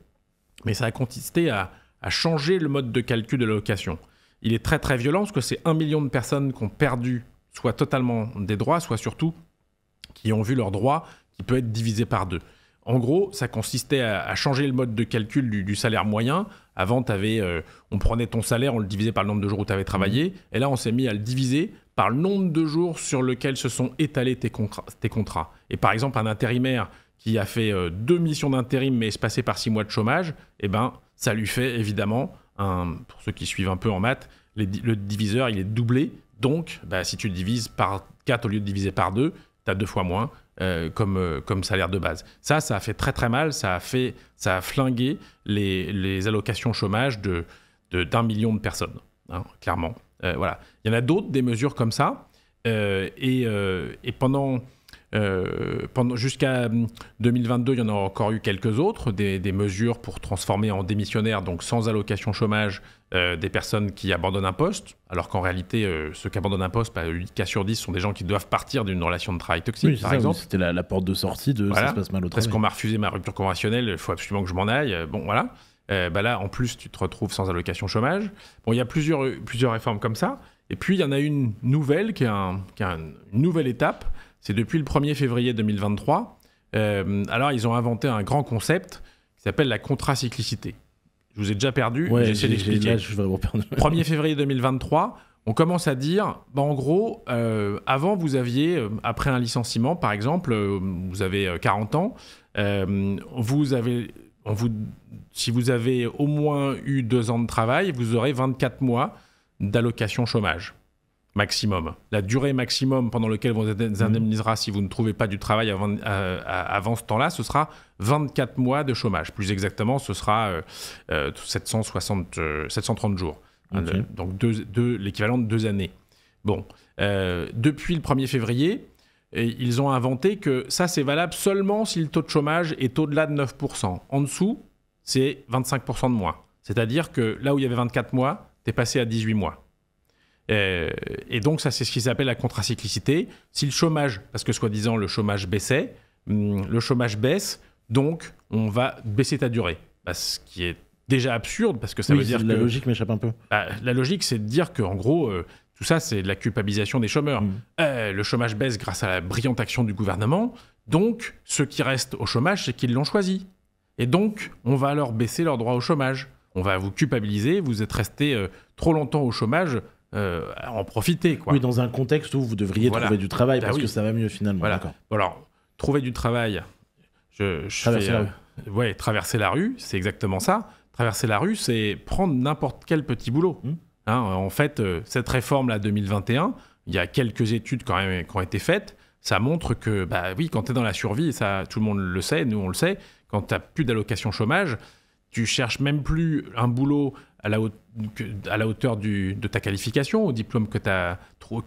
mais ça a consisté à, changer le mode de calcul de l'allocation. Il est très très violent parce que c'est un million de personnes qui ont perdu soit totalement des droits, soit surtout qui ont vu leur droit qui peut être divisé par deux. En gros, ça consistait à, changer le mode de calcul du, salaire moyen. Avant, euh, on prenait ton salaire, on le divisait par le nombre de jours où tu avais travaillé. Et là, on s'est mis à le diviser par le nombre de jours sur lesquels se sont étalés tes, tes contrats. Et par exemple, un intérimaire qui a fait euh, deux missions d'intérim mais espacées par six mois de chômage, eh ben, ça lui fait évidemment, pour ceux qui suivent un peu en maths, le diviseur, il est doublé. Donc, bah, si tu le divises par 4 au lieu de diviser par 2, tu as deux fois moins euh, comme, euh, comme salaire de base. Ça, ça a fait très très mal, ça a, fait, ça a flingué les, allocations chômage de- d'un million de personnes, hein, clairement. Euh, voilà. Il y en a d'autres, des mesures comme ça. Euh, et, euh, et pendant, euh, pendant jusqu'à hum, 2022, il y en a encore eu quelques autres, des, des mesures pour transformer en démissionnaires, donc sans allocation chômage, euh, des personnes qui abandonnent un poste, alors qu'en réalité, euh, ceux qui abandonnent un poste, bah, 8 cas sur 10 sont des gens qui doivent partir d'une relation de travail toxique, Oui, par ça, oui, exemple. c'était la, la porte de sortie de Voilà. ça se passe mal au Parce travail. qu'on m'a refusé ma rupture conventionnelle, il faut absolument que je m'en aille. Bon, voilà. Euh, bah là, en plus, tu te retrouves sans allocation chômage. Bon, il y a plusieurs, plusieurs réformes comme ça. Et puis, il y en a une nouvelle qui est, un- qui est un- une nouvelle étape. C'est depuis le 1er février 2023. Euh, alors, ils ont inventé un grand concept qui s'appelle la contracyclicité. Je vous ai déjà perdu, Ouais, j'ai- d'expliquer. je suis vraiment perdu. 1er février 2023, on commence à dire, bah, en gros, euh, avant vous aviez, après un licenciement par exemple, vous avez euh, 40 ans, vous avez, on vous, si vous avez au moins eu deux ans de travail, vous aurez 24 mois d'allocation chômage maximum. La durée maximum pendant laquelle vous êtes indemnisera si vous ne trouvez pas du travail avant, euh, avant ce temps-là, ce sera 24 mois de chômage. Plus exactement, ce sera euh, euh, 760, euh, 730 jours. Hein, donc deux, deux- l'équivalent de deux années. Bon, euh, depuis le 1er février, ils ont inventé que ça, c'est valable seulement si le taux de chômage est au-delà de 9%. En dessous, c'est 25% de moins. C'est-à-dire que là où il y avait 24 mois, tu es passé à 18 mois. Euh, et donc, ça, c'est ce qui s'appelle la contracyclicité. Si le chômage, parce que soi-disant le chômage baissait, hum, le chômage baisse, donc on va baisser ta durée. Bah, ce qui est déjà absurde, parce que ça Oui, veut dire la que logique m'échappe un peu. bah, la logique, c'est de dire qu'en gros, euh, tout ça, c'est de la culpabilisation des chômeurs. Mm. Euh, le chômage baisse grâce à la brillante action du gouvernement. Donc, ceux qui restent au chômage, c'est qu'ils l'ont choisi. Et donc, on va leur baisser leur droit au chômage. On va vous culpabiliser. Vous êtes resté euh, trop longtemps au chômage. euh, à en profiter, quoi. Oui, dans un contexte où vous devriez Voilà. trouver du travail Bah parce oui. que ça va mieux finalement. Voilà. Bon, alors, trouver du travail, je, je Traverser fais, la euh, ouais, traverser la rue, c'est exactement ça. Traverser la rue, c'est prendre n'importe quel petit boulot. Hmm. Hein, en fait, cette réforme-là 2021, il y a quelques études quand même qui ont été faites. Ça montre que, bah oui, quand tu es dans la survie, et ça, tout le monde le sait, nous on le sait, quand tu n'as plus d'allocation chômage, tu cherches même plus un boulot à la, haute- que- à la hauteur du- de ta qualification, au diplôme que,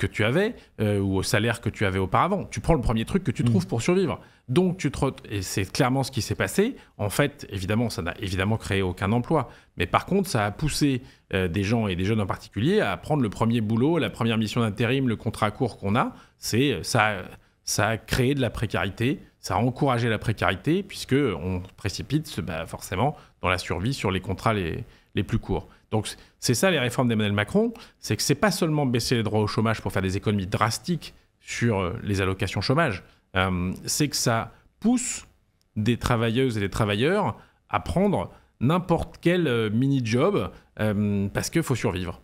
tu avais euh, ou au salaire que tu avais auparavant. Tu prends le premier truc que tu trouves pour survivre. Donc, tu te et c'est clairement ce qui s'est passé. En fait, évidemment, ça n'a évidemment créé aucun emploi. Mais par contre, ça a poussé euh, des gens et des jeunes en particulier à prendre le premier boulot, la première mission d'intérim, le contrat court qu'on a. C'est ça, ça a créé de la précarité, ça a encouragé la précarité puisque on précipite bah, forcément dans la survie sur les contrats les, les plus courts. Donc c'est ça les réformes d'Emmanuel Macron, c'est que c'est pas seulement baisser les droits au chômage pour faire des économies drastiques sur euh, les allocations chômage, euh, c'est que ça pousse des travailleuses et des travailleurs à prendre n'importe quel euh, mini-job parce qu'il faut survivre.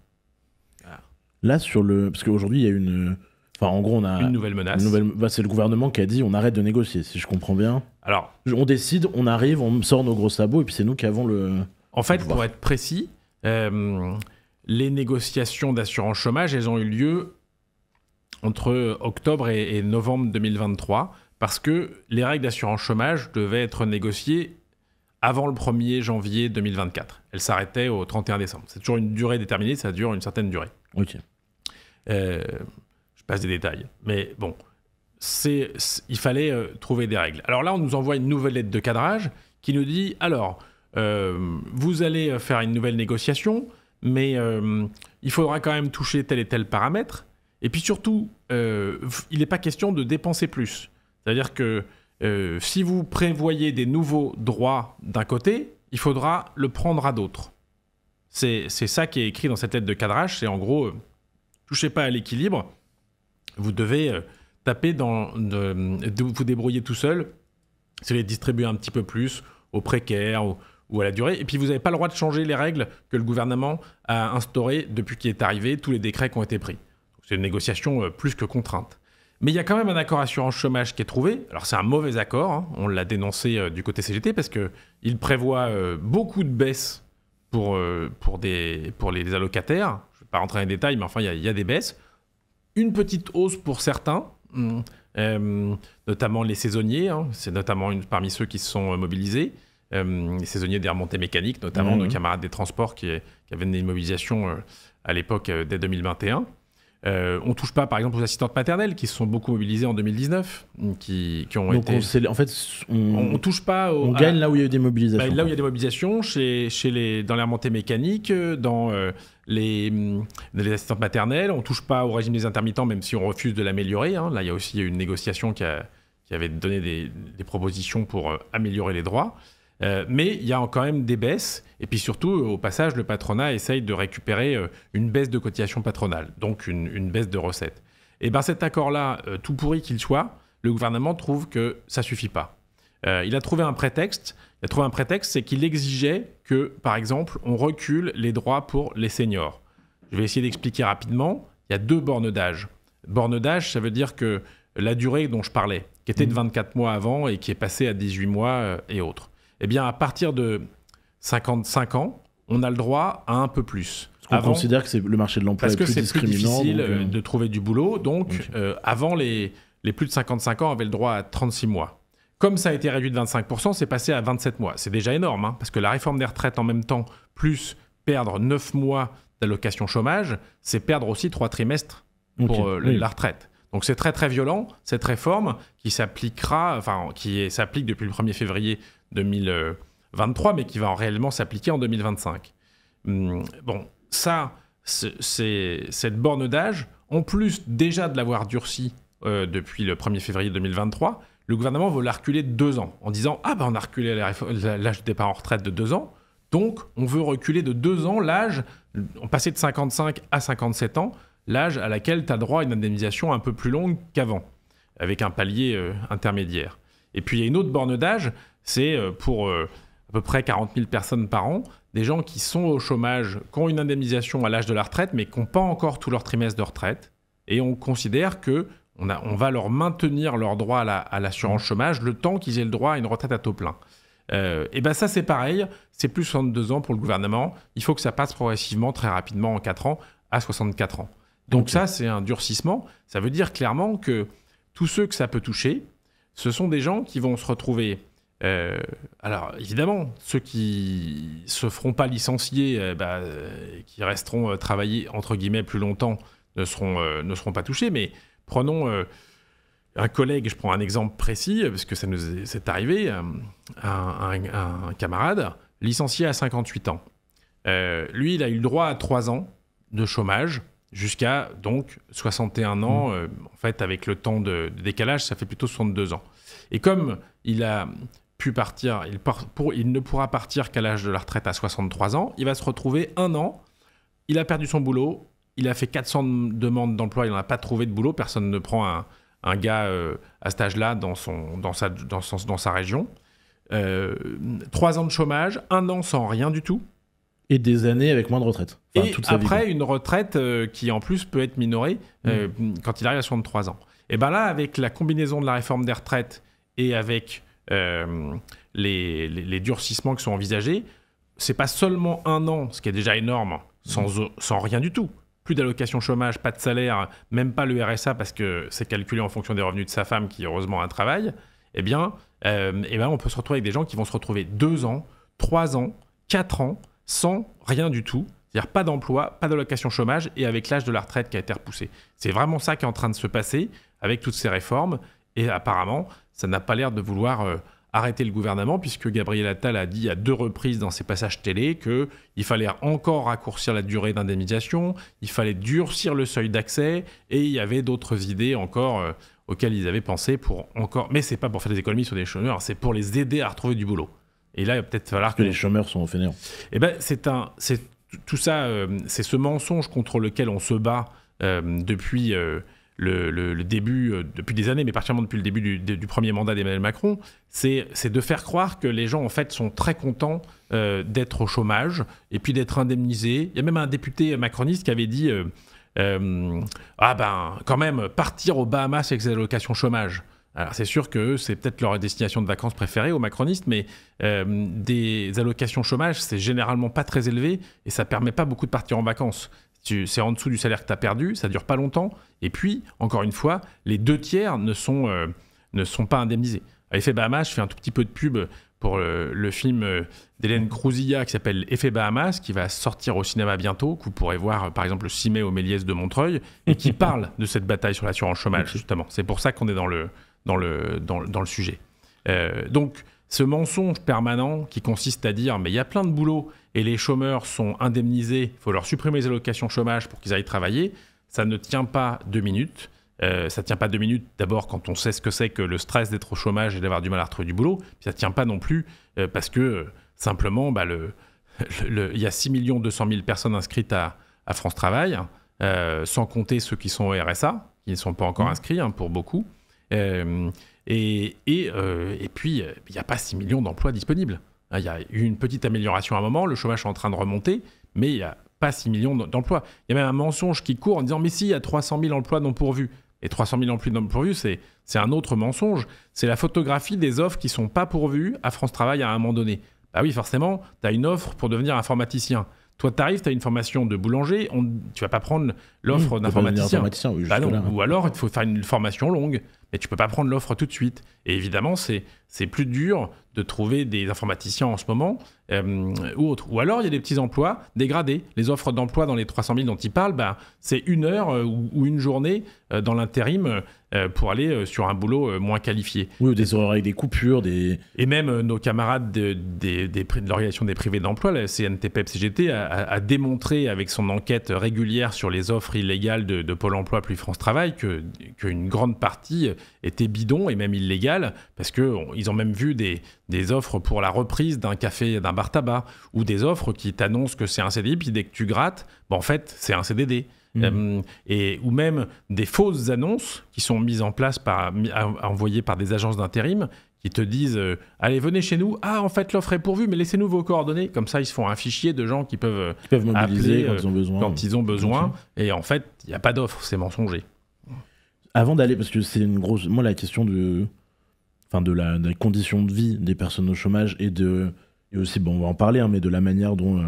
Là, sur le. Parce qu'aujourd'hui, il y a une. Enfin, en gros, on a. Une nouvelle menace. une nouvelle- bah, c'est le gouvernement qui a dit on arrête de négocier, si je comprends bien. Alors, On décide, on arrive, on sort nos gros sabots, et puis c'est nous qui avons le. En fait, pour être précis, euh, les négociations d'assurance chômage, elles ont eu lieu entre octobre et, et novembre 2023, parce que les règles d'assurance chômage devaient être négociées avant le 1er janvier 2024. Elles s'arrêtaient au 31 décembre. C'est toujours une durée déterminée, ça dure une certaine durée. Ok. Euh, passe des détails. Mais bon, c'est, il fallait euh, trouver des règles. Alors là, on nous envoie une nouvelle lettre de cadrage qui nous dit, alors, euh, vous allez faire une nouvelle négociation, mais il faudra quand même toucher tel et tel paramètre. Et puis surtout, il n'est pas question de dépenser plus. C'est-à-dire que si vous prévoyez des nouveaux droits d'un côté, il faudra le prendre à d'autres. C'est, c'est ça qui est écrit dans cette lettre de cadrage. C'est en gros, touchez pas à l'équilibre, vous devez euh, taper dans, vous débrouiller tout seul, c'est les distribuer un petit peu plus aux précaires ou, à la durée. Et puis vous n'avez pas le droit de changer les règles que le gouvernement a instaurées depuis qu'il est arrivé, tous les décrets qui ont été pris. C'est une négociation euh, plus que contrainte. Mais il y a quand même un accord assurance chômage qui est trouvé. Alors c'est un mauvais accord, hein. on l'a dénoncé euh, du côté CGT parce qu'il prévoit beaucoup de baisses pour, pour, des, pour les allocataires pas rentrer dans les détails, mais enfin, il y, a des baisses. Une petite hausse pour certains, hum, euh, notamment les saisonniers. Hein. c'est notamment une, parmi ceux qui se sont euh, mobilisés. Euh, les saisonniers des remontées mécaniques, notamment nos camarades des transports qui, qui avaient une mobilisation à l'époque dès 2021. Euh, on touche pas, par exemple, aux assistantes maternelles qui se sont beaucoup mobilisées en 2019, qui, qui ont été. en fait, on, touche pas. on gagne là où il y a eu des mobilisations. Bah, là où il y a des mobilisations, chez, chez les, dans les remontées mécaniques, dans euh, les, les, assistantes maternelles, on touche pas au régime des intermittents, même si on refuse de l'améliorer. Hein. Là, il y a aussi une négociation qui, a, qui avait donné des, des propositions pour euh, améliorer les droits. Euh, mais il y a quand même des baisses. Et puis surtout, au passage, le patronat essaye de récupérer euh, une baisse de cotisation patronale, donc une, baisse de recettes. Et bien cet accord-là, euh, tout pourri qu'il soit, le gouvernement trouve que ça suffit pas. il a trouvé un prétexte. Il a trouvé un prétexte, c'est qu'il exigeait que, par exemple, on recule les droits pour les seniors. Je vais essayer d'expliquer rapidement. Il y a deux bornes d'âge. Borne d'âge, ça veut dire que la durée dont je parlais, qui était de 24 mmh. mois avant et qui est passée à 18 mois et autres eh bien, à partir de 55 ans, on a le droit à un peu plus. on considère que c'est le marché de l'emploi parce que c'est plus difficile euh, de trouver du boulot. Donc, euh, avant, les, les plus de 55 ans avaient le droit à 36 mois. Comme ça a été réduit de 25%, c'est passé à 27 mois. C'est déjà énorme, hein, parce que la réforme des retraites en même temps, plus perdre 9 mois d'allocation chômage, c'est perdre aussi 3 trimestres pour euh, la retraite. Donc c'est très très violent, cette réforme qui s'appliquera, enfin qui s'applique depuis le 1er février 2023, mais qui va réellement s'appliquer en 2025. Hum, bon, ça, cette borne d'âge, en plus déjà de l'avoir durci euh, depuis le 1er février 2023, le gouvernement veut la reculer de deux ans, en disant Ah ben on a reculé l'âge de départ en retraite de deux ans, donc on veut reculer de deux ans l'âge, on passait de 55 à 57 ans, l'âge à laquelle tu as droit à une indemnisation un peu plus longue qu'avant, avec un palier euh, intermédiaire. Et puis il y a une autre borne d'âge, c'est euh, pour euh, à peu près 40 000 personnes par an, des gens qui sont au chômage, qui ont une indemnisation à l'âge de la retraite, mais qui n'ont pas encore tout leur trimestre de retraite. Et on considère que on, va leur maintenir leur droit à l'assurance chômage le temps qu'ils aient le droit à une retraite à taux plein. Euh, et bien ça c'est pareil, c'est plus 62 ans pour le gouvernement. Il faut que ça passe progressivement, très rapidement, en 4 ans, à 64 ans. Donc ça c'est un durcissement. Ça veut dire clairement que tous ceux que ça peut toucher, ce sont des gens qui vont se retrouver euh, alors évidemment, ceux qui se feront pas licencier, euh, bah, euh, qui resteront travailler entre guillemets plus longtemps, ne seront, ne seront pas touchés. Mais prenons un collègue, je prends un exemple précis, parce que ça nous est, arrivé, un, camarade licencié à 58 ans. lui, il a eu le droit à 3 ans de chômage jusqu'à donc 61 ans. Mmh. en fait, avec le temps de, de décalage, ça fait plutôt 62 ans. Et comme il a pu partir, il, pour, il ne pourra partir qu'à l'âge de la retraite à 63 ans. Il va se retrouver un an, il a perdu son boulot, il a fait 400 demandes d'emploi, il n'en a pas trouvé de boulot, personne ne prend un, un gars euh, à cet âge-là dans, son, dans, sa, dans, dans sa région. Euh, trois ans de chômage, un an sans rien du tout. Et des années avec moins de retraite. et après, une retraite euh, qui en plus peut être minorée mmh. quand il arrive à 63 ans. Et bien là, avec la combinaison de la réforme des retraites et avec euh, les, les, durcissements qui sont envisagés, c'est pas seulement un an, ce qui est déjà énorme, sans, sans rien du tout. plus d'allocation chômage, pas de salaire, même pas le RSA parce que c'est calculé en fonction des revenus de sa femme qui heureusement a un travail, eh bien, euh, eh ben, on peut se retrouver avec des gens qui vont se retrouver deux ans, trois ans, quatre ans sans rien du tout. C'est-à-dire pas d'emploi, pas d'allocation chômage et avec l'âge de la retraite qui a été repoussé. C'est vraiment ça qui est en train de se passer avec toutes ces réformes. Et apparemment, ça n'a pas l'air de vouloir euh, arrêter le gouvernement, puisque Gabriel Attal a dit à deux reprises dans ses passages télé qu'il fallait encore raccourcir la durée d'indemnisation, il fallait durcir le seuil d'accès, et il y avait d'autres idées encore euh, auxquelles ils avaient pensé pour encore. Mais c'est pas pour faire des économies sur des chômeurs, c'est pour les aider à retrouver du boulot. Et là, il va peut-être falloir que, les chômeurs sont fainéants. Eh ben, c'est un, tout ça, euh, c'est ce mensonge contre lequel on se bat depuis le, début, euh, depuis des années, mais particulièrement depuis le début du, premier mandat d'Emmanuel Macron, c'est de faire croire que les gens, en fait, sont très contents euh, d'être au chômage et puis d'être indemnisés. Il y a même un député macroniste qui avait dit euh, Ah ben, quand même, partir aux Bahamas avec des allocations chômage. Alors c'est sûr que c'est peut-être leur destination de vacances préférée aux macronistes, mais des allocations chômage, c'est généralement pas très élevé et ça permet pas beaucoup de partir en vacances c'est en dessous du salaire que tu as perdu, ça dure pas longtemps. Et puis, encore une fois, les deux tiers ne sont, euh, ne sont pas indemnisés. À Effet Bahamas, je fais un tout petit peu de pub pour le, film euh, d'Hélène Crouzilla qui s'appelle Effet Bahamas, qui va sortir au cinéma bientôt, que vous pourrez voir par exemple le 6 mai au Méliès de Montreuil, et qui parle de cette bataille sur l'assurance chômage, justement. C'est pour ça qu'on est dans le, dans le, dans, le sujet. Euh, donc, ce mensonge permanent qui consiste à dire mais il y a plein de boulot et les chômeurs sont indemnisés, il faut leur supprimer les allocations chômage pour qu'ils aillent travailler, ça ne tient pas deux minutes. Euh, ça tient pas deux minutes d'abord quand on sait ce que c'est que le stress d'être au chômage et d'avoir du mal à retrouver du boulot. Puis ça tient pas non plus euh, parce que euh, simplement bah, le, il y a 6 200 000 personnes inscrites à, France Travail, euh, sans compter ceux qui sont au RSA, qui ne sont pas encore mmh. inscrits hein, pour beaucoup. Et, euh, et, puis, il n'y a pas 6 millions d'emplois disponibles. Il y a eu une petite amélioration à un moment, le chômage est en train de remonter, mais il n'y a pas 6 millions d'emplois. Il y a même un mensonge qui court en disant Mais si, il y a 300 000 emplois non pourvus. Et 300 000 emplois non pourvus, c'est un autre mensonge. C'est la photographie des offres qui ne sont pas pourvues à France Travail à un moment donné. Bah oui, forcément, tu as une offre pour devenir informaticien. Toi, tu arrives, tu as une formation de boulanger, on, tu vas pas prendre l'offre d'informaticien. Bah ou alors, il faut faire une formation longue mais tu peux pas prendre l'offre tout de suite. Et évidemment, c'est plus dur de trouver des informaticiens en ce moment euh, ou autre. Ou alors, il y a des petits emplois dégradés. Les offres d'emploi dans les 300 000 dont il parle, bah, c'est une heure euh, ou, une journée euh, dans l'intérim pour aller sur un boulot moins qualifié. Oui, ou des horaires avec des coupures. Des... Et même nos camarades de, de, de l'organisation des privés d'emploi, la CNTPEP-CGT, a, a, démontré avec son enquête régulière sur les offres illégales de, Pôle emploi plus France Travail qu'une grande partie était bidon et même illégale, parce qu'ils ont même vu des, des offres pour la reprise d'un café, d'un bar tabac, ou des offres qui t'annoncent que c'est un CDI, puis dès que tu grattes, en fait, c'est un CDD. Mmh. Euh, et, ou même des fausses annonces qui sont mises en place, par, envoyées par des agences d'intérim, qui te disent euh, Allez, venez chez nous. Ah, en fait, l'offre est pourvue, mais laissez-nous vos coordonnées. Comme ça, ils se font un fichier de gens qui peuvent, qui peuvent mobiliser quand ils ont besoin. Quand ils ont besoin. Et en fait, il n'y a pas d'offre, c'est mensonger. Avant d'aller, parce que c'est une grosse. Moi, la question de. Enfin, de la, des conditions de vie des personnes au chômage et de. Et aussi, bon, on va en parler, hein, mais de la manière dont euh,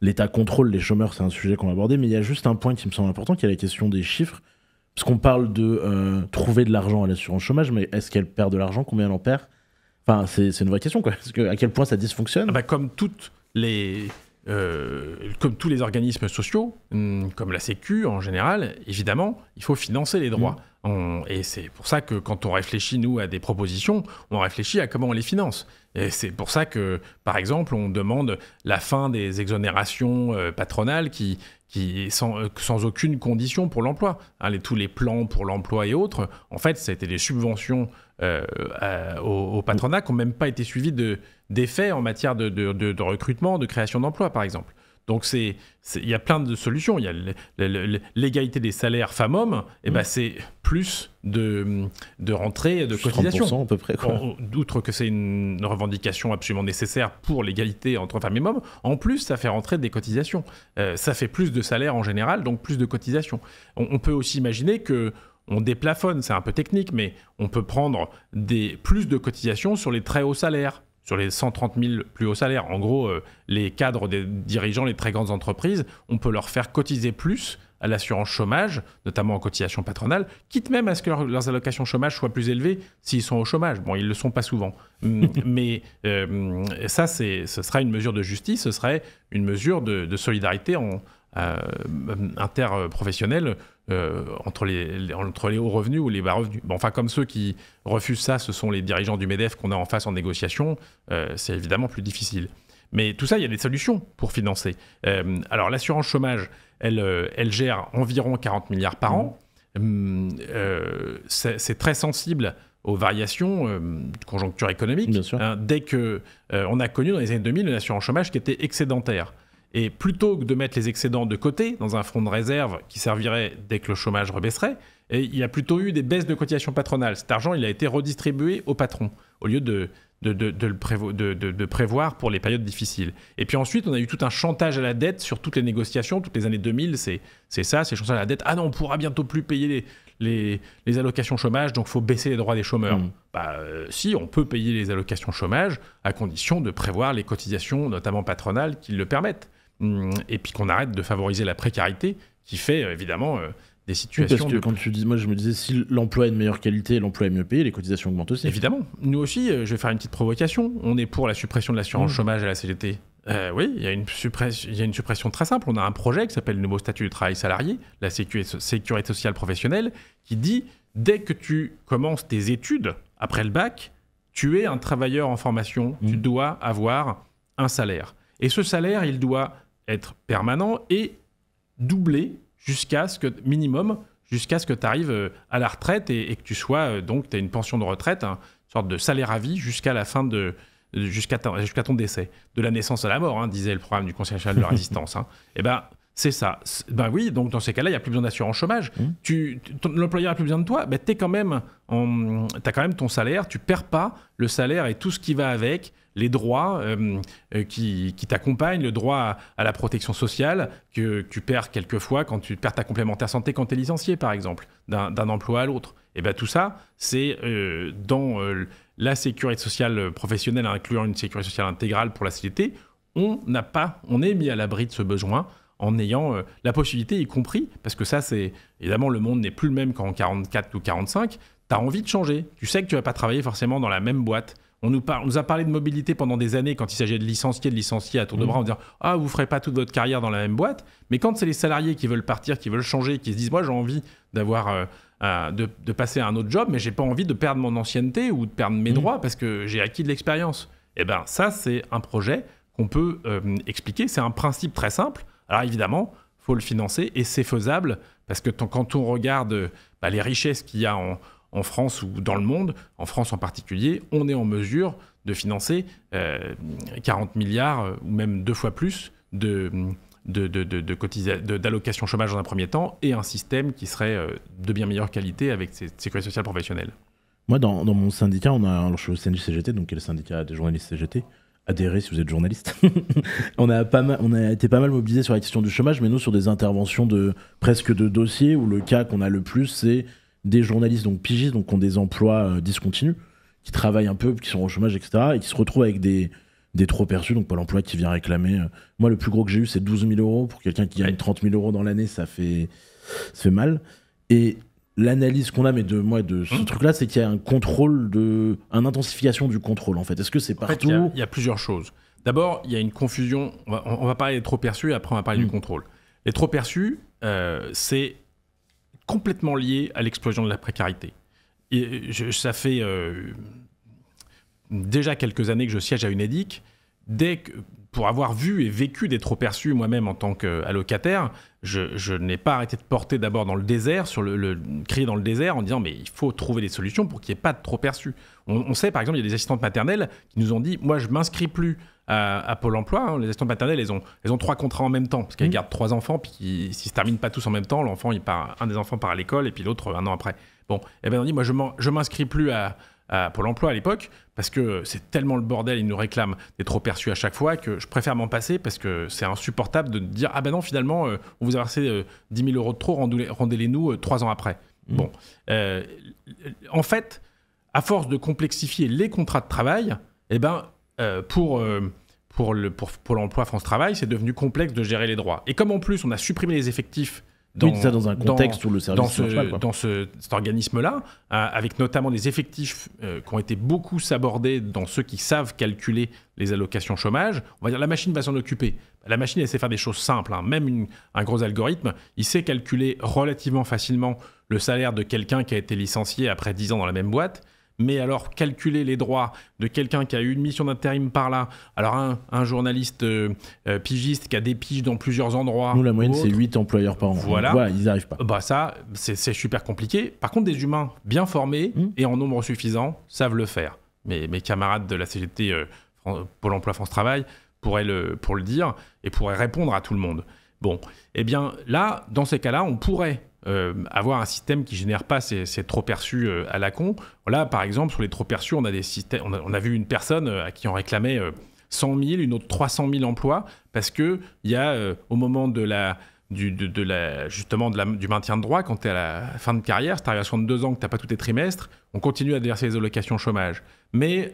l'État contrôle les chômeurs, c'est un sujet qu'on va aborder. Mais il y a juste un point qui me semble important, qui est la question des chiffres. Parce qu'on parle de euh, trouver de l'argent à l'assurance chômage, mais est-ce qu'elle perd de l'argent? Combien elle en perd? Enfin, c'est une vraie question, quoi. Parce que, à quel point ça dysfonctionne? Ah bah, Comme toutes les euh, comme tous les organismes sociaux, hum, comme la Sécu en général, évidemment, il faut financer les droits. Mmh. et c'est pour ça que quand on réfléchit, nous, à des propositions, on réfléchit à comment on les finance. Et c'est pour ça que, par exemple, on demande la fin des exonérations euh, patronales qui, qui sans, euh, sans aucune condition pour l'emploi. Hein, tous les plans pour l'emploi et autres, en fait, été des subventions au, patronat qui n'ont même pas été suivies de, d'effets en matière de, de, recrutement, de création d'emplois, par exemple. Donc c'est, il y a plein de solutions. Il y a l'égalité des salaires femmes-hommes, et eh ben mmh. c'est plus de, de rentrées de cotisation. à peu près. D'outre que c'est une revendication absolument nécessaire pour l'égalité entre femmes et hommes, en plus ça fait rentrer des cotisations. Euh, ça fait plus de salaires en général, donc plus de cotisations. On, on peut aussi imaginer que on déplafonne, c'est un peu technique, mais on peut prendre des, plus de cotisations sur les très hauts salaires sur les 130 000 plus hauts salaires. En gros, euh, les cadres des dirigeants, les très grandes entreprises, on peut leur faire cotiser plus à l'assurance chômage, notamment en cotisation patronale, quitte même à ce que leurs allocations chômage soient plus élevées s'ils sont au chômage. Bon, ils ne le sont pas souvent. Hum, mais euh, ça, ce sera une mesure de justice, ce serait une mesure de, solidarité en, euh, interprofessionnelle euh, entre, les, entre les hauts revenus ou les bas revenus. Bon, enfin, comme ceux qui refusent ça, ce sont les dirigeants du MEDEF qu'on a en face en négociation, c'est évidemment plus difficile. Mais tout ça, il y a des solutions pour financer. Euh, alors l'assurance chômage, elle, euh, elle gère environ 40 milliards par an. Hum, euh, c'est très sensible aux variations de conjoncture économique. Hein, dès que on a connu dans les années 2000 une assurance chômage qui était excédentaire. Et plutôt que de mettre les excédents de côté dans un fonds de réserve qui servirait dès que le chômage rebaisserait, et il y a plutôt eu des baisses de cotisations patronales. Cet argent, il a été redistribué aux patrons au lieu de de, de, prévoir pour les périodes difficiles. Et puis ensuite, on a eu tout un chantage à la dette sur toutes les négociations, toutes les années 2000, c'est ça, c'est chantage à la dette. Ah non, on pourra bientôt plus payer les, les, allocations chômage, donc il faut baisser les droits des chômeurs. Mmh. Bah, euh, si, on peut payer les allocations chômage à condition de prévoir les cotisations, notamment patronales, qui le permettent. Mmh. Et puis qu'on arrête de favoriser la précarité, qui fait euh, évidemment euh, des situations. parce que quand tu dis, moi je me disais, si l'emploi est de meilleure qualité, l'emploi est mieux payé, les cotisations augmentent aussi. Évidemment. Nous aussi, euh, je vais faire une petite provocation. On est pour la suppression de l'assurance mmh. chômage à la CGT. Euh, oui, il y, a une suppression, il y a une suppression très simple. On a un projet qui s'appelle le nouveau statut du travail salarié, la sécurité, sécurité sociale professionnelle, qui dit dès que tu commences tes études après le bac, tu es un travailleur en formation, tu mmh. dois avoir un salaire. Et ce salaire, il doit être permanent et doublé jusqu'à ce que, minimum, jusqu'à ce que tu arrives euh, à la retraite et, que tu sois, euh, donc, tu as une pension de retraite, une sorte de salaire à vie jusqu'à la fin de, jusqu'à jusqu'à ton décès, de la naissance à la mort, hein, disait le programme du Conseil national de la résistance. Hein. Et eh ben c'est ça. Ben oui, donc dans ces cas-là, il n'y a plus besoin d'assurance chômage. Mmh. L'employeur n'a plus besoin de toi. Ben, tu quand même as quand même ton salaire. Tu perds pas le salaire et tout ce qui va avec, les droits euh, euh, qui, t'accompagnent, le droit à, la protection sociale que, tu perds quelquefois quand tu perds ta complémentaire santé quand tu es licencié, par exemple, d'un emploi à l'autre. Et bien tout ça, c'est euh, dans la sécurité sociale professionnelle, incluant une sécurité sociale intégrale pour la CDT, on n'a pas, on est mis à l'abri de ce besoin en ayant la possibilité, y compris, parce que ça, c'est évidemment, le monde n'est plus le même qu'en 44 ou 45, tu as envie de changer. Tu sais que tu vas pas travailler forcément dans la même boîte. On nous, nous, a parlé de mobilité pendant des années quand il s'agit de licencier, de licencier à tour de mmh. bras en disant Ah, vous ferez pas toute votre carrière dans la même boîte. Mais quand c'est les salariés qui veulent partir, qui veulent changer, qui se disent Moi, j'ai envie d'avoir. Euh, euh, de, passer à un autre job, mais j'ai pas envie de perdre mon ancienneté ou de perdre mes mmh. droits parce que j'ai acquis de l'expérience. Et eh ben ça, c'est un projet qu'on peut expliquer. C'est un principe très simple. Alors évidemment, il faut le financer et c'est faisable parce que quand on regarde bah, les richesses qu'il y a en, France ou dans le monde, en France en particulier, on est en mesure de financer 40 euh, milliards euh, ou même deux fois plus de, chômage dans un premier temps et un système qui serait euh, de bien meilleure qualité avec ses sécurité sociale professionnelle. Moi, dans, mon syndicat, on a, je suis au CNJ-CGT, donc qui est le syndicat des journalistes CGT, adhérer si vous êtes journaliste. on, a pas mal, on a été pas mal mobilisé sur la question du chômage, mais nous sur des interventions de presque de dossiers où le cas qu'on a le plus, c'est des journalistes, donc pigistes, donc qui ont des emplois euh, discontinus, qui travaillent un peu, qui sont au chômage, etc., et qui se retrouvent avec des, des trop perçus, donc pas l'emploi qui vient réclamer. Euh, moi, le plus gros que j'ai eu, c'est 12 000 euros. Pour quelqu'un qui gagne 30 000 euros dans l'année, ça fait, ça fait mal. Et l'analyse qu'on a mais de moi de ce hmm. truc là c'est qu'il y a un contrôle de une intensification du contrôle en fait est-ce que c'est partout il y, a plusieurs choses d'abord il y a une confusion on va, parler des trop perçus et après on va parler du hmm. contrôle les trop perçus euh, c'est complètement lié à l'explosion de la précarité et ça fait euh, déjà quelques années que je siège à UNEDIC dès que pour avoir vu et vécu des trop perçus moi-même en tant qu'allocataire, je, n'ai pas arrêté de porter d'abord dans le désert, sur le, le, crier dans le désert en disant mais il faut trouver des solutions pour qu'il n'y ait pas de trop perçus. On, sait par exemple, il y a des assistantes maternelles qui nous ont dit moi je m'inscris plus à, Pôle emploi. Hein. Les assistantes maternelles, elles ont, elles ont trois contrats en même temps parce qu'elles mmh. gardent trois enfants, puis s'ils ne se terminent pas tous en même temps, l'enfant, il part, un des enfants part à l'école et puis l'autre un an après. Bon, et eh ben on dit moi je m'inscris plus à à Pôle emploi à l'époque, parce que c'est tellement le bordel, ils nous réclament des trop perçus à chaque fois, que je préfère m'en passer, parce que c'est insupportable de dire Ah ben non, finalement, euh, on vous a versé 10 euh, 000 euros de trop, rendez-les nous euh, trois ans après. Mmh. Bon. en fait, à force de complexifier les contrats de travail, eh ben, pour, pour, le, pour Pôle emploi France Travail, c'est devenu complexe de gérer les droits. Et comme en plus, on a supprimé les effectifs dans, oui, ça dans un contexte où le service dans, ce, ce- cet organisme-là, euh, avec notamment des effectifs euh, qui ont été beaucoup sabordés dans ceux qui savent calculer les allocations chômage, on va dire la machine va s'en occuper. La machine, elle sait faire des choses simples. hein. Même une- un gros algorithme, il sait calculer relativement facilement le salaire de quelqu'un qui a été licencié après 10 ans dans la même boîte. Mais alors, calculer les droits de quelqu'un qui a eu une mission d'intérim par là, alors un, un journaliste euh, euh, pigiste qui a des piges dans plusieurs endroits. Nous, la moyenne, c'est autre, 8 employeurs par an. Voilà. Ils n'y arrivent pas. bah ça, c'est super compliqué. Par contre, des humains bien formés Mm. et en nombre suffisant savent le faire. Mes, mes camarades de la CGT euh, Pôle emploi France Travail pourraient le, pour le dire et pourraient répondre à tout le monde. Bon, eh bien là, dans ces cas-là, on pourrait euh, avoir un système qui génère pas ces, trop perçus euh, à la con. Là, par exemple, sur les trop perçus, on a des systèmes. On a, vu une personne euh, à qui on réclamait euh, 100 000, une autre 300 000 emplois parce que il y a au moment de la du, justement du maintien de droit, quand tu es à la fin de carrière, si tu arrives à 62 ans, que tu pas tous tes trimestres, on continue à verser les allocations chômage. Mais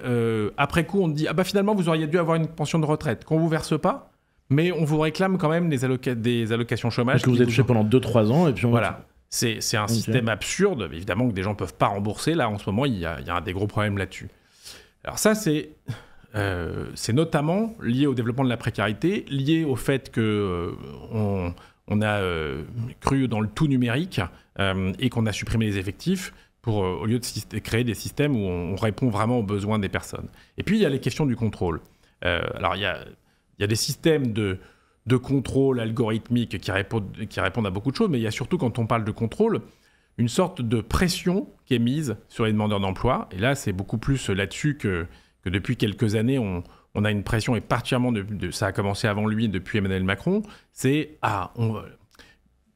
après coup, on te dit Ah bah finalement, vous auriez dû avoir une pension de retraite qu'on vous verse pas, mais on vous réclame quand même des, alloca- des allocations chômage. Parce que vous êtes touché pendant 2-3 ans et puis on... Voilà. C'est un système absurde, évidemment, que des gens peuvent pas rembourser. Là, en ce moment, il y a, il y a des gros problèmes là-dessus. Alors ça, c'est euh, c'est notamment lié au développement de la précarité, lié au fait que euh, on, on a euh, cru dans le tout numérique euh, et qu'on a supprimé les effectifs pour, euh, au lieu de créer des systèmes où on, on répond vraiment aux besoins des personnes. Et puis, il y a les questions du contrôle. Alors, il y a, il y a des systèmes de, contrôle algorithmique qui répondent, à beaucoup de choses, mais il y a surtout, quand on parle de contrôle, une sorte de pression qui est mise sur les demandeurs d'emploi. Et là, c'est beaucoup plus là-dessus que, depuis quelques années, on, a une pression, et particulièrement, ça a commencé avant lui, depuis Emmanuel Macron, c'est, ah,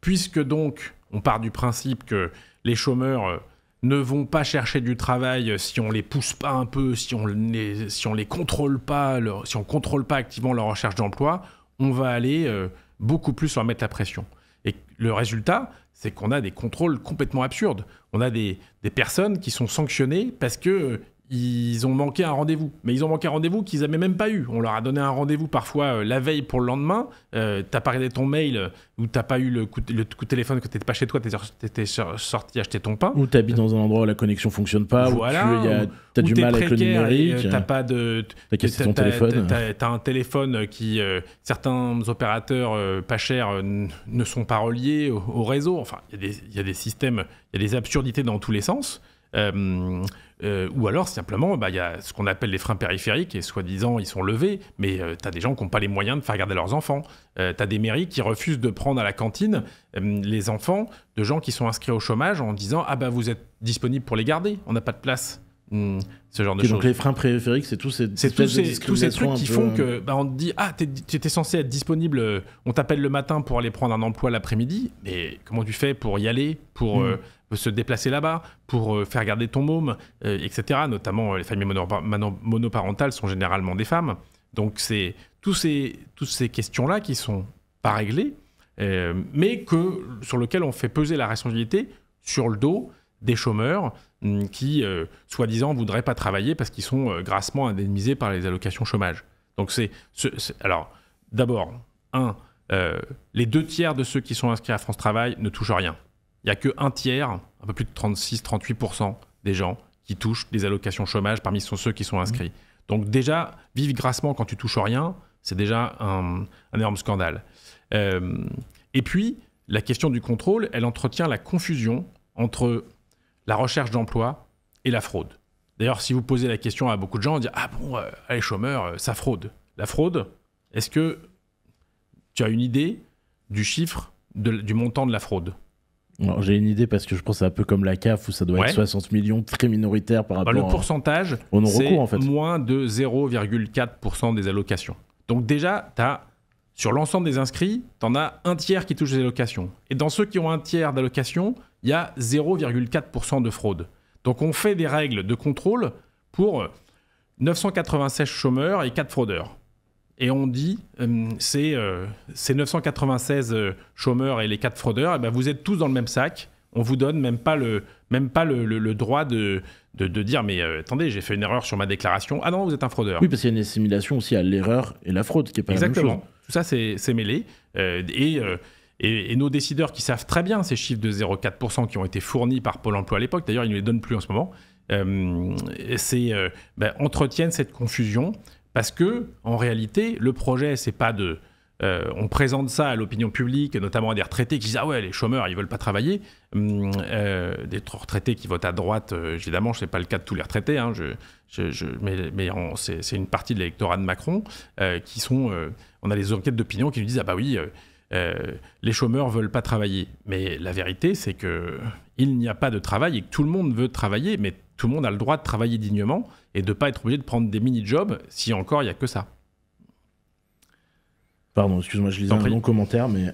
puisque donc on part du principe que les chômeurs euh, ne vont pas chercher du travail si on les pousse pas un peu, si on les, si on les contrôle pas, si on contrôle pas activement leur recherche d'emploi, on va aller euh, beaucoup plus leur mettre la pression. Et le résultat, c'est qu'on a des contrôles complètement absurdes. On a des, des personnes qui sont sanctionnées parce que euh, ils ont manqué un rendez-vous. Mais ils ont manqué un rendez-vous qu'ils n'avaient même pas eu. On leur a donné un rendez-vous parfois euh, la veille pour le lendemain. Euh, t'as pas regardé ton mail euh, ou t'as pas eu le coup, de- le coup de téléphone que t'étais pas chez toi, t'étais sorti acheter ton pain. Ou t'habites dans un endroit où la connexion fonctionne pas, Voilà, ou tu as, du mal avec le et, numérique, euh, T'as pas de. t'as cassé ton téléphone. T'as un téléphone qui. euh, certains opérateurs euh, pas chers euh, ne sont pas reliés au, au réseau. Enfin, y, il y a des systèmes, il y a des absurdités dans tous les sens. Euh, euh, ou alors, simplement, bah, il y a ce qu'on appelle les freins périphériques, et soi-disant, ils sont levés, mais tu as des gens qui n'ont pas les moyens de faire garder leurs enfants. tu as des mairies qui refusent de prendre à la cantine euh, les enfants de gens qui sont inscrits au chômage en disant Ah, bah, vous êtes disponible pour les garder, on n'a pas de place. Hmm, ce genre de choses. donc les freins périphériques, c'est tous ces, tous de ces, tous ces trucs qui font que bah, on te dit ah tu étais censé être disponible, euh, on t'appelle le matin pour aller prendre un emploi l'après-midi, mais comment tu fais pour y aller, pour Mm. euh, se déplacer là-bas, pour euh, faire garder ton môme, euh, etc. Notamment les familles monoparentales sont généralement des femmes, donc c'est tous ces toutes ces questions là qui sont pas réglées, mais que sur lequel on fait peser la responsabilité sur le dos des chômeurs qui, euh, soi-disant, voudraient pas travailler parce qu'ils sont euh, grassement indemnisés par les allocations chômage. Donc c'est... ce- c'est- alors, d'abord, un, euh, les deux tiers de ceux qui sont inscrits à France Travail ne touchent rien. Il n'y a que un tiers, un peu plus de 36-38% des gens qui touchent des allocations chômage parmi ceux qui sont inscrits. Donc déjà, vivre grassement quand tu touches rien, c'est déjà un, énorme scandale. Et puis, la question du contrôle, elle entretient la confusion entre la recherche d'emploi et la fraude. D'ailleurs, si vous posez la question à beaucoup de gens, on dit Ah bon, euh, les chômeurs, euh, ça fraude. La fraude, est-ce que tu as une idée du chiffre, de- du montant de la fraude? Alors, J'ai une idée parce que je pense que c'est un peu comme la CAF où ça doit Ouais. être 60 millions, très minoritaire par Bah, rapport Le à- pourcentage, au c'est non-recours en fait. moins de 0,4% des allocations. Donc déjà, as, sur l'ensemble des inscrits, tu en as un tiers qui touche les allocations. Et dans ceux qui ont un tiers d'allocations, il y a 0,4% de fraude. Donc on fait des règles de contrôle pour euh, 996 chômeurs et 4 fraudeurs. Et on dit, euh, c'est euh, ces 996 euh, chômeurs et les 4 fraudeurs, eh ben, vous êtes tous dans le même sac. On vous donne même pas le, même pas le, le- le droit de, de, de dire, mais euh, attendez, j'ai fait une erreur sur ma déclaration. Ah non, vous êtes un fraudeur. Oui, parce qu'il y a une assimilation aussi à l'erreur et la fraude qui est pas la même Exactement. chose. Tout ça, c'est mêlé. Euh, et, euh, nos décideurs qui savent très bien ces chiffres de 0,4% qui ont été fournis par Pôle emploi à l'époque, d'ailleurs ils ne les donnent plus en ce moment, c'est, ben, entretiennent cette confusion parce que en réalité le projet c'est pas de euh, on présente ça à l'opinion publique, notamment à des retraités qui disent Ah ouais, les chômeurs, ils veulent pas travailler. Hum, euh, des retraités qui votent à droite, euh, évidemment, ce n'est pas le cas de tous les retraités, hein, mais, c'est une partie de l'électorat de Macron qui sont. on a des enquêtes d'opinion qui nous disent Ah bah oui. Les chômeurs veulent pas travailler, mais la vérité c'est que il n'y a pas de travail et que tout le monde veut travailler, mais tout le monde a le droit de travailler dignement et de pas être obligé de prendre des mini jobs si encore il y a que ça. Pardon, excuse-moi, je lisais un long commentaire, mais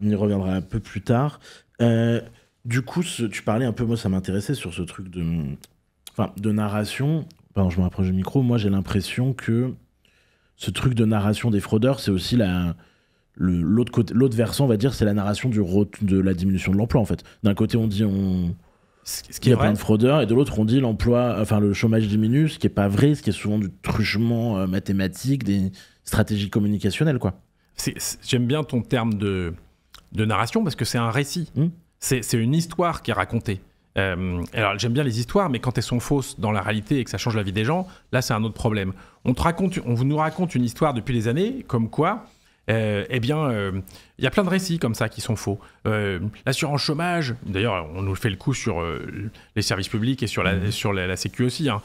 on y reviendra un peu plus tard. Euh, du coup, tu parlais un peu, moi ça m'intéressait sur ce truc de, enfin, de narration. Pardon, je me rapproche du micro. Moi j'ai l'impression que ce truc de narration des fraudeurs, c'est aussi la, l'autre l'autre versant, on va dire, c'est la narration du de la diminution de l'emploi en fait. D'un côté, on dit on ce qui y a plein de fraudeurs et de l'autre on dit l'emploi, enfin le chômage diminue, ce qui est pas vrai, ce qui est souvent du truchement euh, mathématique, des stratégies communicationnelles quoi. J'aime bien ton terme de, de narration parce que c'est un récit. Hmm. C'est une histoire qui est racontée. Euh, alors j'aime bien les histoires, mais quand elles sont fausses dans la réalité et que ça change la vie des gens, là c'est un autre problème. On, te raconte, on nous raconte une histoire depuis des années, comme quoi euh, eh bien, il euh, y a plein de récits comme ça qui sont faux. Euh, l'assurance chômage, d'ailleurs, on nous fait le coup sur les services publics et sur la, mmh. sur la, Sécu aussi. Hein.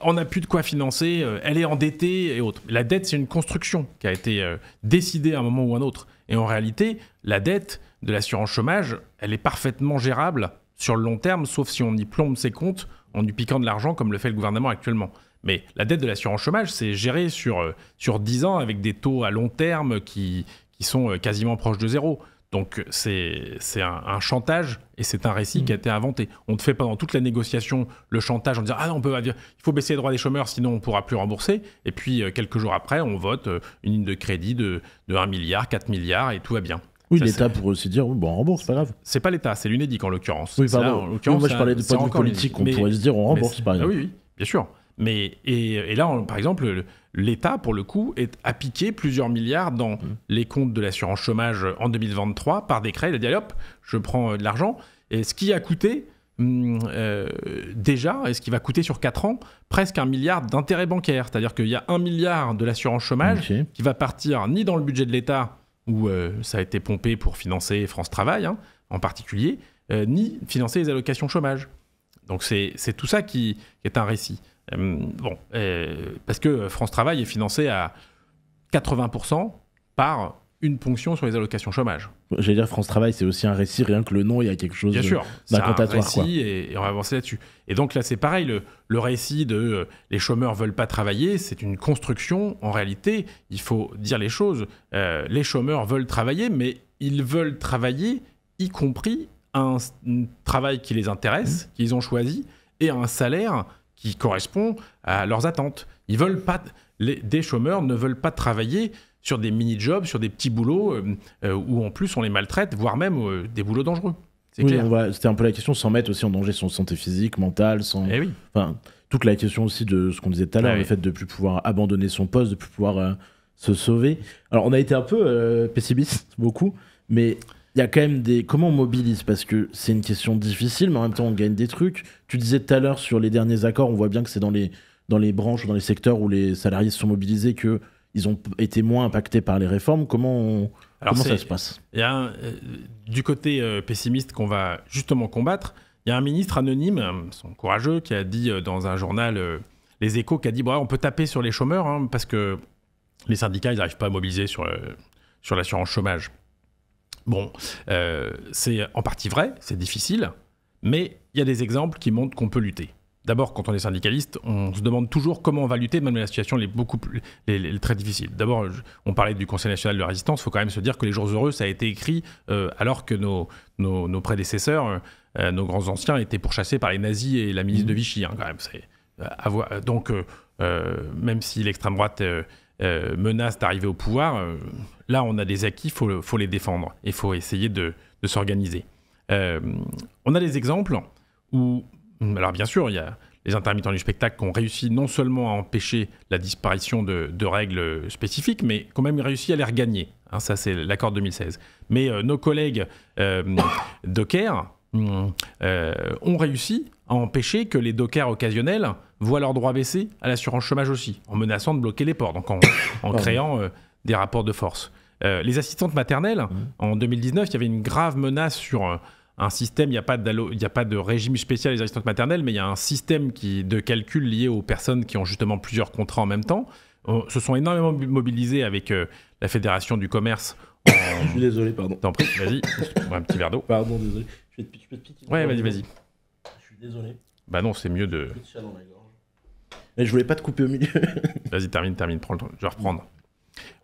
on n'a plus de quoi financer, elle est endettée et autres. La dette, c'est une construction qui a été décidée à un moment ou à un autre. Et en réalité, la dette de l'assurance chômage, elle est parfaitement gérable sur le long terme, sauf si on y plombe ses comptes en y piquant de l'argent comme le fait le gouvernement actuellement. Mais la dette de l'assurance chômage, c'est géré sur, euh, sur 10 ans avec des taux à long terme qui, qui sont euh, quasiment proches de zéro. Donc c'est un, un, chantage et c'est un récit qui a mmh. été inventé. On te fait pendant toute la négociation le chantage en disant ah non on peut il faut baisser les droits des chômeurs sinon on pourra plus rembourser. Et puis euh, quelques jours après on vote une ligne de crédit de, de 1 milliard, 4 milliards et tout va bien. Oui, l'État pourrait aussi dire, bon, on rembourse, pas grave. C'est pas l'État, c'est l'UNEDIC en l'occurrence. Oui, pardon. moi, je parlais de point de vue politique, on pourrait se dire, on rembourse, par exemple. Oui, oui, bien sûr. Mais, et, là, par exemple, l'État, pour le coup, est, a piqué plusieurs milliards dans mmh. les comptes de l'assurance chômage en 2023 par décret. Il a dit, allez hop, je prends euh, de l'argent. Et ce qui a coûté, mmh, euh, déjà, et ce qui va coûter sur 4 ans, presque un milliard d'intérêts bancaires. C'est-à-dire qu'il y a un milliard de l'assurance chômage qui va partir ni dans le budget de l'État, où euh, ça a été pompé pour financer France Travail hein, en particulier, ni financer les allocations chômage. Donc c'est tout ça qui est un récit. Euh, bon, euh, parce que France Travail est financé à 80% par une ponction sur les allocations chômage. J'allais dire France Travail, c'est aussi un récit, rien que le nom, il y a quelque chose Bien sûr, c'est un récit et, on va avancer là-dessus. Et donc là, c'est pareil, le, récit de euh, les chômeurs veulent pas travailler, c'est une construction. En réalité, il faut dire les choses. les chômeurs veulent travailler, mais ils veulent travailler, y compris un, travail qui les intéresse, mmh. qu'ils ont choisi, et un salaire qui correspond à leurs attentes. Ils veulent pas, les, des chômeurs ne veulent pas travailler sur des mini-jobs, sur des petits boulots euh, euh, où en plus on les maltraite, voire même euh, des boulots dangereux. Oui, c'était un peu la question sans mettre aussi en danger son santé physique, mentale, sans. Eh oui. Enfin, toute la question aussi de ce qu'on disait tout à l'heure, le fait de plus pouvoir abandonner son poste, de plus pouvoir se sauver. Alors on a été un peu pessimiste, beaucoup, mais il y a quand même des. Comment on mobilise? Parce que c'est une question difficile, mais en même temps, on gagne des trucs. Tu disais tout à l'heure sur les derniers accords, on voit bien que c'est dans les, dans les branches ou dans les secteurs où les salariés se sont mobilisés que ils ont été moins impactés par les réformes. Comment, comment ça se passe? Il y a euh, du côté euh, pessimiste qu'on va justement combattre. Il y a un ministre anonyme, son courageux, qui a dit euh, dans un journal Les Échos, qui a dit on peut taper sur les chômeurs hein, parce que les syndicats, ils n'arrivent pas à mobiliser sur, sur l'assurance chômage. Bon, euh, c'est en partie vrai, c'est difficile, mais il y a des exemples qui montrent qu'on peut lutter. D'abord, quand on est syndicaliste, on se demande toujours comment on va lutter, même la situation est beaucoup plus, très difficile. D'abord, on parlait du Conseil national de la résistance. Il faut quand même se dire que les jours heureux, ça a été écrit euh, alors que nos, nos, prédécesseurs, euh, nos grands anciens, étaient pourchassés par les nazis et la ministre de mmh. Vichy. Hein, quand même, donc, même si l'extrême droite menace d'arriver au pouvoir, Là, on a des acquis, il faut, les défendre. Il faut essayer de, s'organiser. Euh, on a des exemples où, alors bien sûr, il y a les intermittents du spectacle qui ont réussi non seulement à empêcher la disparition de, règles spécifiques, mais qui ont même réussi à les regagner. Hein, ça, c'est l'accord 2016. Mais nos collègues dockers ont réussi à empêcher que les dockers occasionnels voient leurs droits baisser à l'assurance chômage aussi, en menaçant de bloquer les ports, donc en, créant des rapports de force. les assistantes maternelles, mmh. en 2019, il y avait une grave menace sur un système, il n'y a, pas a pas de régime spécial des assistantes maternelles, mais il y a un système qui, de calcul lié aux personnes qui ont justement plusieurs contrats en même temps. On, se sont énormément mobilisés avec euh, la Fédération du commerce. Je suis désolé, pardon. T'en prie, vas-y, un petit verre d'eau. Pardon, désolé. Je vais te, je Ouais, vas-y, vas-y. Je suis désolé. Bah non, c'est mieux de. Mais je voulais pas te couper au milieu. vas-y, termine, termine, prends le temps. Je vais reprendre.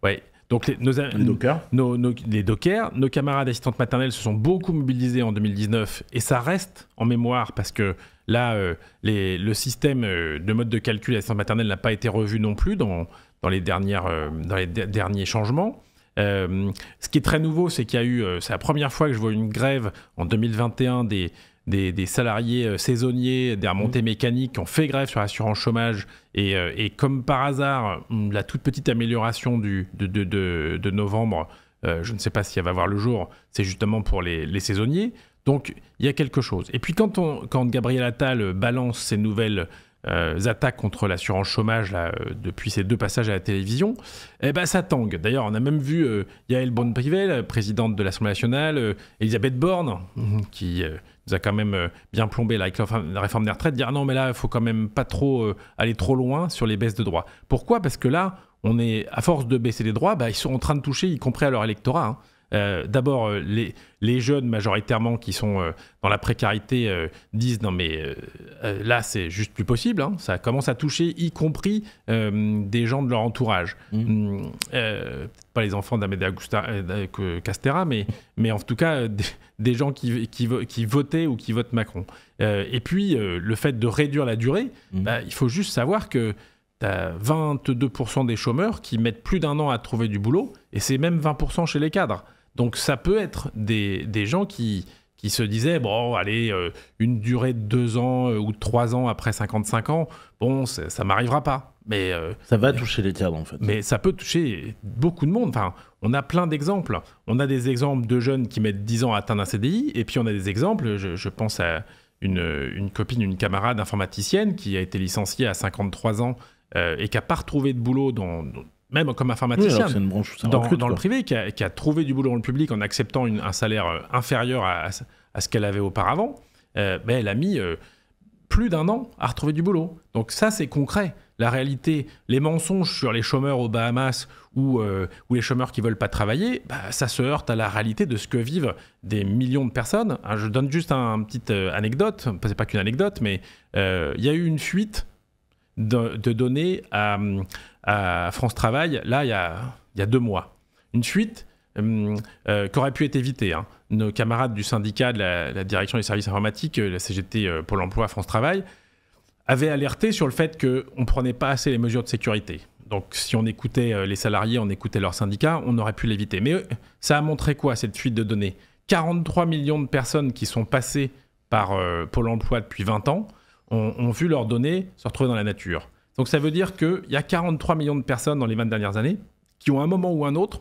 Ouais, donc les, nos, les dockers. Nos, les dockers, nos camarades assistantes maternelles se sont beaucoup mobilisés en 2019 et ça reste en mémoire parce que là, euh, les, le système euh, de mode de calcul assistante maternelle n'a pas été revu non plus dans, dans, les, dernières, euh, dans les derniers changements. ce qui est très nouveau, c'est qu'il y a eu, c'est la première fois que je vois une grève en 2021 des, des, salariés euh, saisonniers, des remontées mmh. mécaniques qui ont fait grève sur l'assurance chômage. Et, euh, comme par hasard, hum, la toute petite amélioration du, de, novembre, euh, je ne sais pas si elle va voir le jour, c'est justement pour les, saisonniers. Donc il y a quelque chose. Et puis quand, on, quand Gabriel Attal balance ces nouvelles attaques contre l'assurance chômage là, depuis ces deux passages à la télévision, eh ben, ça tangue. D'ailleurs, on a même vu Yael Bonne-Privé, présidente de l'Assemblée nationale, Elisabeth Borne, qui a quand même euh, bien plombé là, avec la réforme des retraites, dire non mais là il faut quand même pas trop euh, aller trop loin sur les baisses de droits. Pourquoi? Parce que là, on est à force de baisser les droits, bah, ils sont en train de toucher, y compris à leur électorat. Hein. Euh, d'abord, euh, les, les, jeunes majoritairement qui sont euh, dans la précarité disent non mais là c'est juste plus possible. Hein. Ça commence à toucher y compris des gens de leur entourage. Mmh. Mmh, pas les enfants d'Amédée Castera, mais, mais en tout cas des, gens qui, qui, qui, votaient ou qui votent Macron. et puis le fait de réduire la durée, mmh. bah, il faut juste savoir que tu as 22% des chômeurs qui mettent plus d'un an à trouver du boulot, et c'est même 20% chez les cadres. Donc ça peut être des, des gens qui, qui se disaient, bon, allez, euh, une durée de deux ans euh, ou de trois ans après 55 ans, bon, ça m'arrivera pas. Mais, euh, ça va toucher les cadres, en fait. Mais ça peut toucher beaucoup de monde. Enfin, on a plein d'exemples. On a des exemples de jeunes qui mettent 10 ans à atteindre un CDI, et puis on a des exemples, je, pense à une, une, copine, une camarade informaticienne qui a été licenciée à 53 ans et qui n'a pas retrouvé de boulot dans même comme informaticien, dans, le privé, qui a, trouvé du boulot dans le public en acceptant un salaire euh, inférieur à, ce qu'elle avait auparavant, euh, ben, elle a mis euh, plus d'un an à retrouver du boulot. Donc ça, c'est concret. La réalité, les mensonges sur les chômeurs aux Bahamas ou, ou les chômeurs qui veulent pas travailler, bah, ça se heurte à la réalité de ce que vivent des millions de personnes. Hein, je donne juste un, une petite anecdote, c'est pas qu'une anecdote, mais il y a eu une fuite de, de données à, à France Travail, là, il y a, deux mois. Une fuite euh, euh, qui aurait pu être évitée. Hein. Nos camarades du syndicat de la, direction des services informatiques, euh, la CGT Pôle emploi France Travail, avaient alerté sur le fait qu'on ne prenait pas assez les mesures de sécurité. Donc si on écoutait les salariés, on écoutait leurs syndicats, on aurait pu l'éviter. Mais ça a montré quoi, cette fuite de données? 43 millions de personnes qui sont passées par Pôle emploi depuis 20 ans ont, ont vu leurs données se retrouver dans la nature. Donc ça veut dire qu'il y a 43 millions de personnes dans les 20 dernières années qui ont un moment ou un autre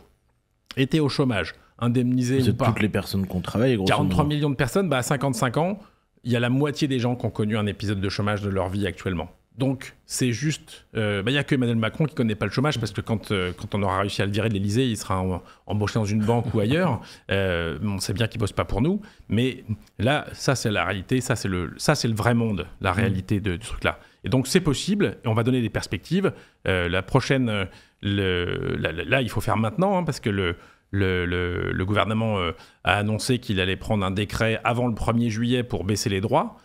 été au chômage, indemnisées ou pas. toutes les personnes qu'on travaille. 43 millions de personnes, bah, à 55 ans, il y a la moitié des gens qui ont connu un épisode de chômage de leur vie actuellement. Donc, c'est juste. Euh, bah, il n'y a que Emmanuel Macron qui ne connaît pas le chômage parce que quand, euh, quand on aura réussi à le virer de l'Elysée, il sera embauché dans une banque ou ailleurs. Euh, on sait bien qu'il ne bosse pas pour nous. Mais là, ça, c'est la réalité. Ça, c'est le, ça, c'est le vrai monde, la réalité de, du truc-là. Et donc, c'est possible. On va donner des perspectives. la prochaine. Le, là, il faut faire maintenant hein, parce que le. Le, le, gouvernement a annoncé qu'il allait prendre un décret avant le 1er juillet pour baisser les droits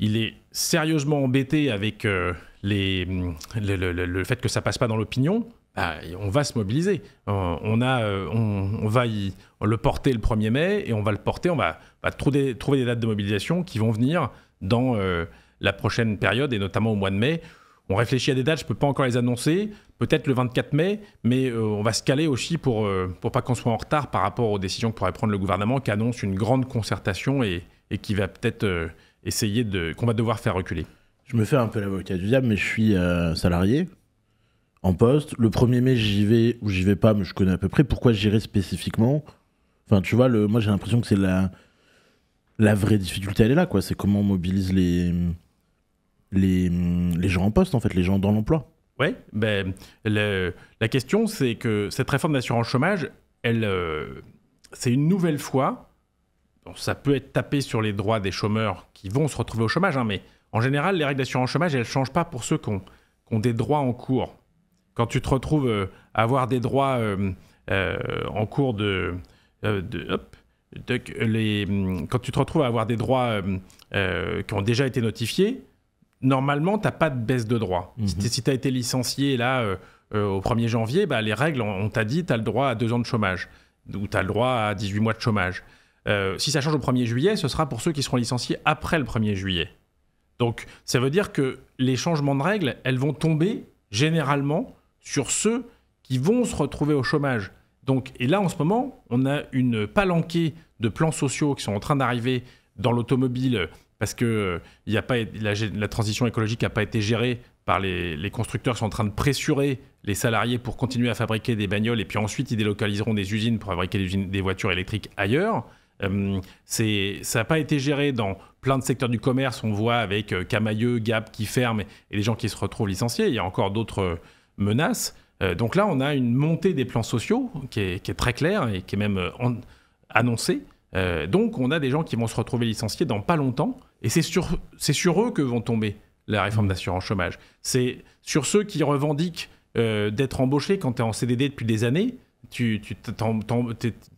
il est sérieusement embêté avec euh, les, le, fait que ça passe pas dans l'opinion, bah, on va se mobiliser. Euh, on, a, euh, on, va le porter le 1er mai et on va le porter, on va, trouver, des dates de mobilisation qui vont venir dans la prochaine période et notamment au mois de mai. On réfléchit à des dates, je ne peux pas encore les annoncer, peut-être le 24 mai, mais on va se caler aussi pour ne pas qu'on soit en retard par rapport aux décisions que pourrait prendre le gouvernement qui annonce une grande concertation et, et qui va peut-être essayer de qu'on va devoir faire reculer. Je me fais un peu l'avocat du diable, mais je suis euh, salarié. en poste. Le 1er mai, j'y vais ou j'y vais pas, mais je connais à peu près. Pourquoi j'irai spécifiquement Enfin, tu vois, le, moi j'ai l'impression que c'est la, la vraie difficulté, elle est là, quoi. C'est comment on mobilise les, les, gens en poste, en fait, les gens dans l'emploi. Oui, ben, la question, c'est que cette réforme d'assurance chômage, elle, euh, c'est une nouvelle fois. ça peut être tapé sur les droits des chômeurs qui vont se retrouver au chômage, hein, mais en général, les règles d'assurance chômage, elles ne changent pas pour ceux qui ont, des droits en cours. Quand tu te retrouves euh, à avoir des droits euh, en cours de, hop, les, quand tu te retrouves à avoir des droits qui ont déjà été notifiés, normalement, tu n'as pas de baisse de droits. Mhm. Si tu as été licencié là euh, euh, au 1er janvier, bah, les règles, on, t'a dit, tu as le droit à deux ans de chômage, ou tu as le droit à 18 mois de chômage. Euh, si ça change au 1er juillet, ce sera pour ceux qui seront licenciés après le 1er juillet. Donc, ça veut dire que les changements de règles, elles vont tomber généralement sur ceux qui vont se retrouver au chômage. Donc, et là, en ce moment, on a une palanquée de plans sociaux qui sont en train d'arriver dans l'automobile parce que y a pas, la, transition écologique n'a pas été gérée par les, constructeurs qui sont en train de pressurer les salariés pour continuer à fabriquer des bagnoles et puis ensuite ils délocaliseront des usines pour fabriquer des, voitures électriques ailleurs. Euh, ça n'a pas été géré dans plein de secteurs du commerce. On voit avec euh, Camailleux, Gap qui ferment et les gens qui se retrouvent licenciés. Il y a encore d'autres euh, menaces. donc là, on a une montée des plans sociaux qui est, très claire et qui est même annoncée. donc on a des gens qui vont se retrouver licenciés dans pas longtemps. Et c'est sur, sur eux que vont tomber la réforme mmh. d'assurance chômage. C'est sur ceux qui revendiquent euh, d'être embauchés quand tu es en CDD depuis des années. Tu, tu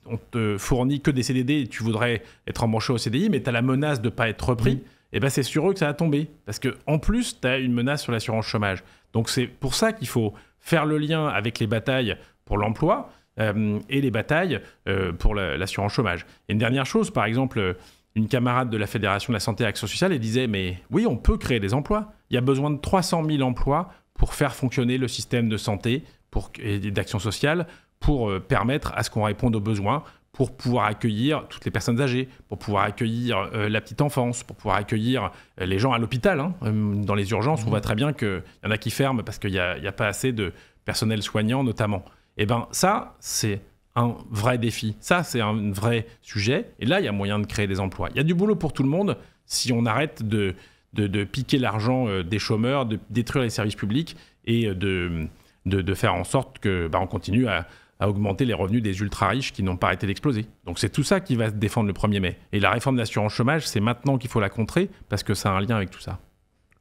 on te fournit que des CDD et tu voudrais être embauché au CDI, mais tu as la menace de ne pas être repris. Mmh. Et ben c'est sur eux que ça va tomber. Parce qu'en plus, tu as une menace sur l'assurance chômage. Donc c'est pour ça qu'il faut faire le lien avec les batailles pour l'emploi euh, et les batailles euh, pour l'assurance chômage. Et une dernière chose, par exemple une camarade de la Fédération de la Santé et Action Sociale et disait Mais oui, on peut créer des emplois. Il y a besoin de 300 000 emplois pour faire fonctionner le système de santé pour, et d'action sociale pour euh, permettre à ce qu'on réponde aux besoins, pour pouvoir accueillir toutes les personnes âgées, pour pouvoir accueillir euh, la petite enfance, pour pouvoir accueillir euh, les gens à l'hôpital. Hein. Dans les urgences, on voit très bien qu'il y en a qui ferment parce qu'il n'y a, a, pas assez de personnel soignant notamment. Eh bien ça, c'est un vrai défi. Ça, c'est un vrai sujet. Et là, il y a moyen de créer des emplois. Il y a du boulot pour tout le monde si on arrête de, de, piquer l'argent euh, des chômeurs, de détruire les services publics et de, de, faire en sorte que bah, on continue à, augmenter les revenus des ultra-riches qui n'ont pas arrêté d'exploser. Donc c'est tout ça qui va se défendre le 1er mai. Et la réforme de l'assurance chômage, c'est maintenant qu'il faut la contrer parce que ça a un lien avec tout ça.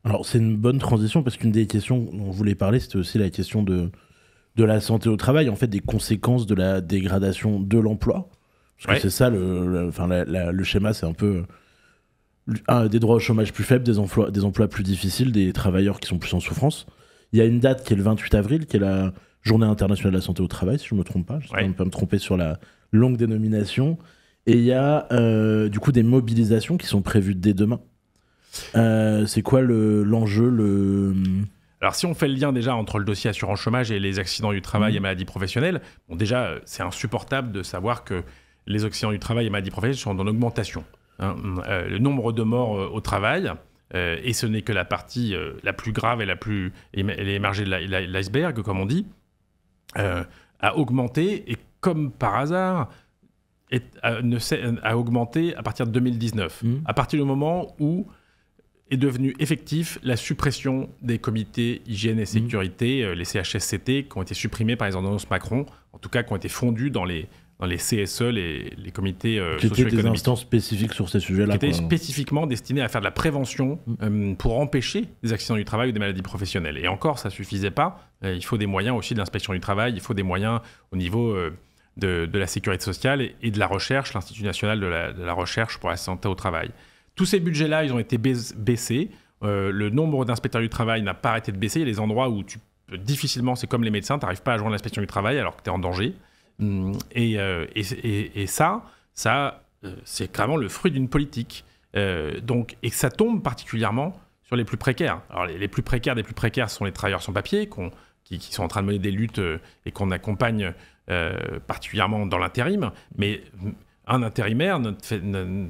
Alors c'est une bonne transition parce qu'une des questions dont on voulait parler, c'était aussi la question de de la santé au travail, en fait, des conséquences de la dégradation de l'emploi. Parce que c'est ça, le, enfin, le schéma, c'est un peu des droits au chômage plus faibles, des emplois, des emplois plus difficiles, des travailleurs qui sont plus en souffrance. Il y a une date qui est le 28 avril, qui est la Journée internationale de la santé au travail, si je ne me trompe pas. Je ne pas me tromper sur la longue dénomination. Et il y a euh, du coup des mobilisations qui sont prévues dès demain. Euh, c'est quoi l'enjeu le, alors si on fait le lien déjà entre le dossier assurance chômage et les accidents du travail mmh. et maladies professionnelles, bon déjà euh, c'est insupportable de savoir que les accidents du travail et maladies professionnelles sont en augmentation. Hein. Euh, le nombre de morts euh, au travail, et ce n'est que la partie la plus grave et la plus émergée de l'iceberg, comme on dit, a augmenté et comme par hasard a, ne augmenté à partir de 2019, mmh. à partir du moment où est devenu effectif la suppression des comités hygiène et mmh. sécurité, euh, les CHSCT, qui ont été supprimés par les ordonnances Macron, en tout cas qui ont été fondus dans les, dans les CSE, les, les comités euh, Qui étaient des instances spécifiques sur ces sujets-là. Qui étaient spécifiquement destinés à faire de la prévention mmh. euh, pour empêcher des accidents du travail ou des maladies professionnelles. Et encore, ça ne suffisait pas. il faut des moyens aussi de l'inspection du travail, il faut des moyens au niveau... De, de, la sécurité sociale et, de la recherche, l'Institut national de la, de la, recherche pour la santé au travail. Tous ces budgets-là, ils ont été baissés. Euh, le nombre d'inspecteurs du travail n'a pas arrêté de baisser. Il y a des endroits où tu difficilement, c'est comme les médecins, tu n'arrives pas à joindre l'inspection du travail alors que tu es en danger. Hum, euh, et, ça, ça euh, c'est clairement le fruit d'une politique. donc, et ça tombe particulièrement sur les plus précaires. Alors, les, plus précaires des plus précaires sont les travailleurs sans papier qui, qui, sont en train de mener des luttes et qu'on accompagne particulièrement dans l'intérim. Mais un intérimaire, notre,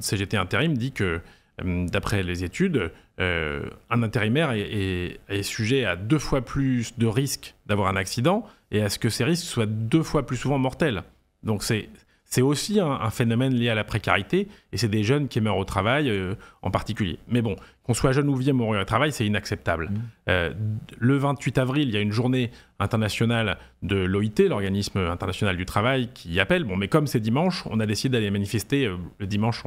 CGT intérim, dit que, euh, d'après les études, un intérimaire est, est, sujet à deux fois plus de risques d'avoir un accident et à ce que ces risques soient deux fois plus souvent mortels. Donc c'est c'est aussi un, phénomène lié à la précarité, et c'est des jeunes qui meurent au travail euh, en particulier. Mais bon, qu'on soit jeune ou vieux mourir au travail, c'est inacceptable. Mmh. Euh, le 28 avril, il y a une journée internationale de l'OIT, l'organisme international du travail, qui appelle. Bon, mais comme c'est dimanche, on a décidé d'aller manifester. Euh, le dimanche,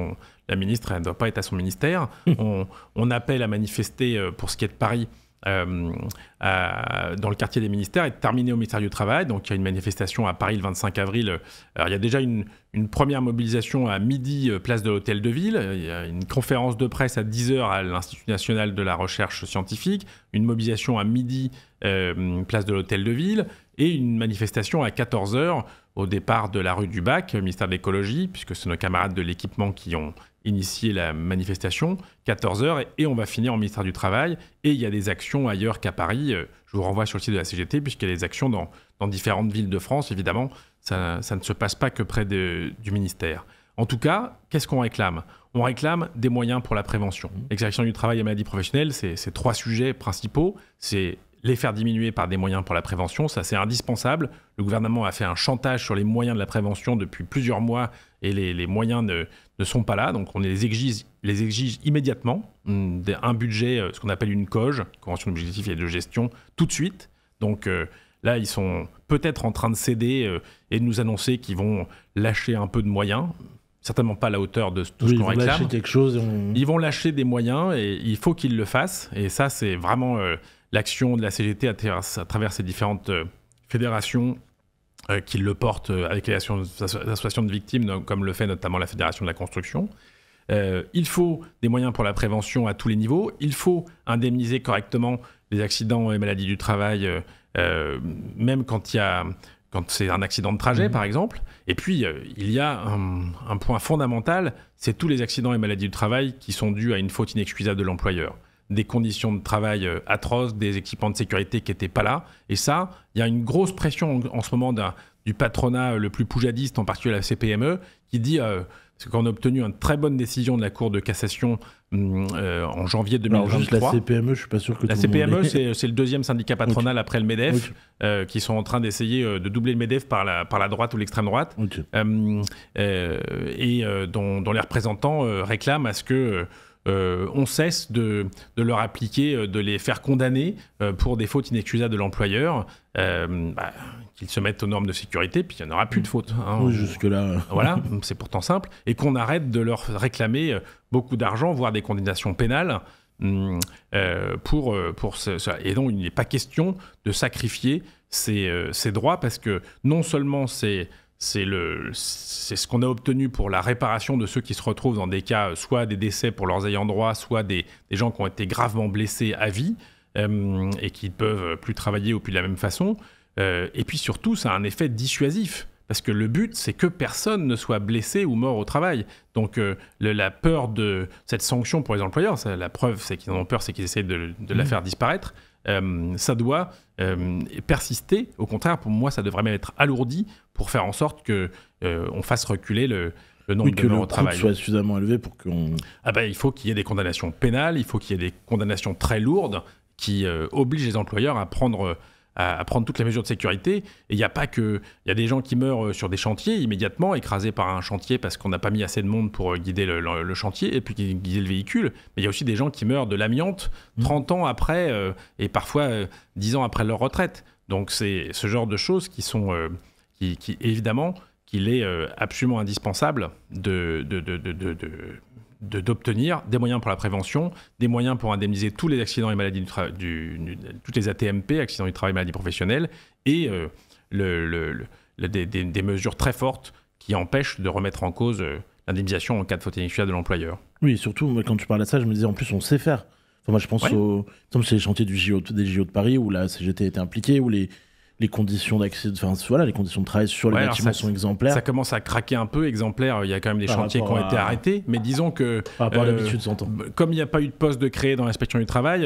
la ministre, elle ne doit pas être à son ministère. Mmh. On, on, appelle à manifester pour ce qui est de Paris euh, dans le quartier des ministères est terminé au ministère du Travail. Donc il y a une manifestation à Paris le 25 avril. Il y a déjà une, première mobilisation à midi, euh, place de l'Hôtel de Ville. Il y a une conférence de presse à 10h à l'Institut national de la recherche scientifique. Une mobilisation à midi, euh, place de l'Hôtel de Ville. Et une manifestation à 14h au départ de la rue du Bac, ministère de l'écologie, puisque c'est nos camarades de l'équipement qui ont initier la manifestation, 14h, et on va finir au ministère du Travail. Et il y a des actions ailleurs qu'à Paris. Euh, je vous renvoie sur le site de la CGT, puisqu'il y a des actions dans, dans différentes villes de France. Évidemment, ça, ça, ne se passe pas que près de, du ministère. En tout cas, qu'est-ce qu'on réclame? On réclame des moyens pour la prévention. Mmh. L'exercice du travail et maladie professionnelle, c'est trois sujets principaux. C'est les faire diminuer par des moyens pour la prévention, ça c'est indispensable. Le gouvernement a fait un chantage sur les moyens de la prévention depuis plusieurs mois et les, moyens ne, ne, sont pas là, donc on les exige, les exige immédiatement. Un budget, euh, ce qu'on appelle une COGE, Convention d'objectifs et de gestion, tout de suite. Donc euh, là, ils sont peut-être en train de céder euh, et de nous annoncer qu'ils vont lâcher un peu de moyens certainement pas à la hauteur de tout ce qu'on réclame. Ils vont lâcher quelque chose. Ils vont lâcher des moyens et il faut qu'ils le fassent. Et ça, c'est vraiment l'action de la CGT à, travers ces différentes fédérations euh, qui le portent euh, avec les associations de victimes, comme le fait notamment la Fédération de la construction. il faut des moyens pour la prévention à tous les niveaux. Il faut indemniser correctement les accidents et maladies du travail, même quand il y a quand c'est un accident de trajet, mmh. par exemple. Et puis, il y a un, un point fondamental, c'est tous les accidents et maladies du travail qui sont dus à une faute inexcusable de l'employeur des conditions de travail euh, atroces, des équipements de sécurité qui n'étaient pas là. Et ça, il y a une grosse pression en, ce moment du patronat euh, le plus poujadiste, en particulier la CPME, qui dit euh, qu'on a obtenu une très bonne décision de la Cour de cassation hum, en janvier 2023. la CPME, je suis pas sûr que la CPME, c'est le deuxième syndicat patronal après le Medef, qui sont en train d'essayer de doubler le Medef par la, par la droite ou l'extrême droite, hum, et dont, dont, les représentants réclament à ce que euh, on cesse de, leur appliquer, euh, de les faire condamner euh, pour des fautes inexcusables de l'employeur, bah, qu'ils se mettent aux normes de sécurité, puis il n'y en aura plus de fautes. Hein. oui, jusque-là. Voilà, c'est pourtant simple. Et qu'on arrête de leur réclamer beaucoup d'argent, voire des condamnations pénales. Hum, pour, pour ce, Et donc, il n'est pas question de sacrifier ces, ces droits parce que non seulement c'est c'est ce qu'on a obtenu pour la réparation de ceux qui se retrouvent dans des cas soit des décès pour leurs ayants droit, soit des, gens qui ont été gravement blessés à vie euh, et qui ne peuvent plus travailler ou plus de la même façon. Euh, et puis surtout, ça a un effet dissuasif. Parce que le but, c'est que personne ne soit blessé ou mort au travail. Donc euh, la peur de cette sanction pour les employeurs, la preuve, c'est qu'ils en ont peur, c'est qu'ils essaient de, la mmh. faire disparaître. ça doit persister. Au contraire, pour moi, ça devrait même être alourdi pour faire en sorte que euh, on fasse reculer le, nombre de morts au travail. soit suffisamment élevé pour qu'on. Ah ben, il faut qu'il y ait des condamnations pénales, il faut qu'il y ait des condamnations très lourdes qui euh, obligent les employeurs à prendre à, prendre toutes les mesures de sécurité. Et il n'y a pas que. Il y a des gens qui meurent euh, sur des chantiers immédiatement, écrasés par un chantier parce qu'on n'a pas mis assez de monde pour guider le, chantier et puis guider le véhicule. Mais il y a aussi des gens qui meurent de l'amiante 30 mmh. ans après et parfois 10 ans après leur retraite. Donc c'est ce genre de choses qui sont qui, évidemment qu'il est euh, absolument indispensable de, d'obtenir des moyens pour la prévention, des moyens pour indemniser tous les accidents et maladies du, du, toutes les ATMP, accidents du travail et maladies professionnelles, et euh, le, des, mesures très fortes qui empêchent de remettre en cause euh, l'indemnisation en cas de faute inexcusable de l'employeur. Oui, surtout quand tu parles de ça, je me disais en plus on sait faire. Enfin, moi je pense aux, les chantiers du JO, des JO de Paris où la CGT était impliquée, où les les conditions d'accès, enfin voilà, les conditions de travail sur les bâtiments sont exemplaires. Ça commence à craquer un peu, exemplaire. Il y a quand même des chantiers qui ont été arrêtés, mais disons que par rapport à l'habitude, s'entend. Comme il n'y a pas eu de poste de créé dans l'inspection du travail,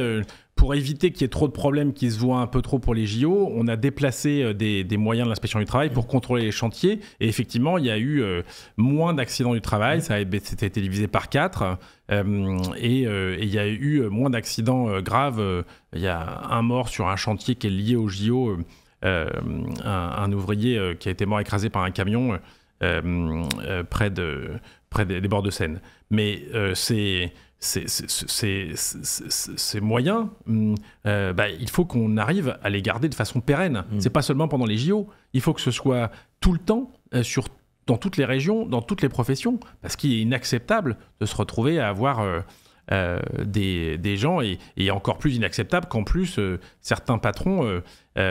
pour éviter qu'il y ait trop de problèmes qui se voient un peu trop pour les JO, on a déplacé euh, des, moyens de l'inspection du travail pour contrôler les chantiers. Et effectivement, il y a eu euh, moins d'accidents du travail. Ça a été divisé par 4. Euh, et, il y a eu moins d'accidents graves. Il y a un mort sur un chantier qui est lié aux JO. Un, ouvrier qui a été mort écrasé par un camion près, de, près des, des bords de Seine. Mais c'est ces moyens, hum, euh, bah, il faut qu'on arrive à les garder de façon pérenne. Ce mmh. C'est pas seulement pendant les JO. Il faut que ce soit tout le temps, euh, sur, dans toutes les régions, dans toutes les professions, parce qu'il est inacceptable de se retrouver à avoir euh, des, des, gens, et, encore plus inacceptable qu'en plus certains patrons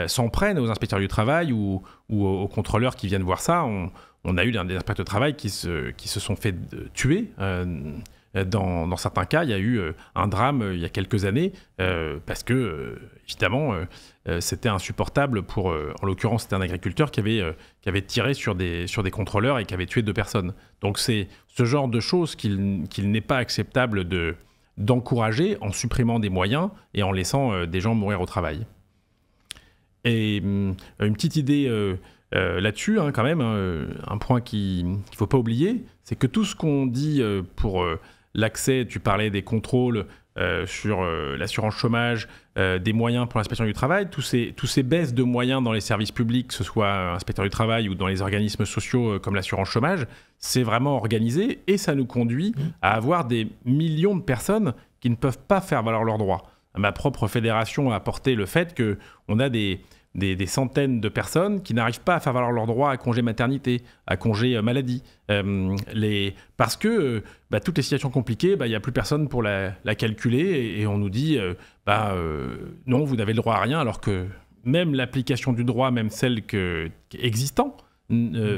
s'en prennent aux inspecteurs du travail ou, aux contrôleurs qui viennent voir ça. On, a eu des inspecteurs de travail qui se, qui se sont fait tuer. Euh, dans, certains cas, il y a eu euh, un drame euh, il y a quelques années parce que, évidemment, c'était insupportable pour, en l'occurrence, c'était un agriculteur qui avait, qui avait tiré sur des, sur des contrôleurs et qui avait tué deux personnes. Donc c'est ce genre de choses qu'il n'est pas acceptable de d'encourager en supprimant des moyens et en laissant des gens mourir au travail. Et hum, une petite idée là-dessus, hein, quand même, hein, un point qu'il ne faut pas oublier, c'est que tout ce qu'on dit pour l'accès, tu parlais des contrôles euh, sur euh, l'assurance chômage, euh, des moyens pour l'inspection du travail, tous ces, tous ces baisses de moyens dans les services publics, que ce soit inspecteur du travail ou dans les organismes sociaux comme l'assurance chômage, c'est vraiment organisé et ça nous conduit mmh. à avoir des millions de personnes qui ne peuvent pas faire valoir leurs droits. Ma propre fédération a apporté le fait qu'on a des, des, centaines de personnes qui n'arrivent pas à faire valoir leurs droits à congé maternité, à congé euh, maladie. Euh. Parce que euh, bah, toutes les situations compliquées, bah, il n'y a plus personne pour la, calculer et, on nous dit bah, non, vous n'avez le droit à rien, alors que même l'application du droit, même celle existant.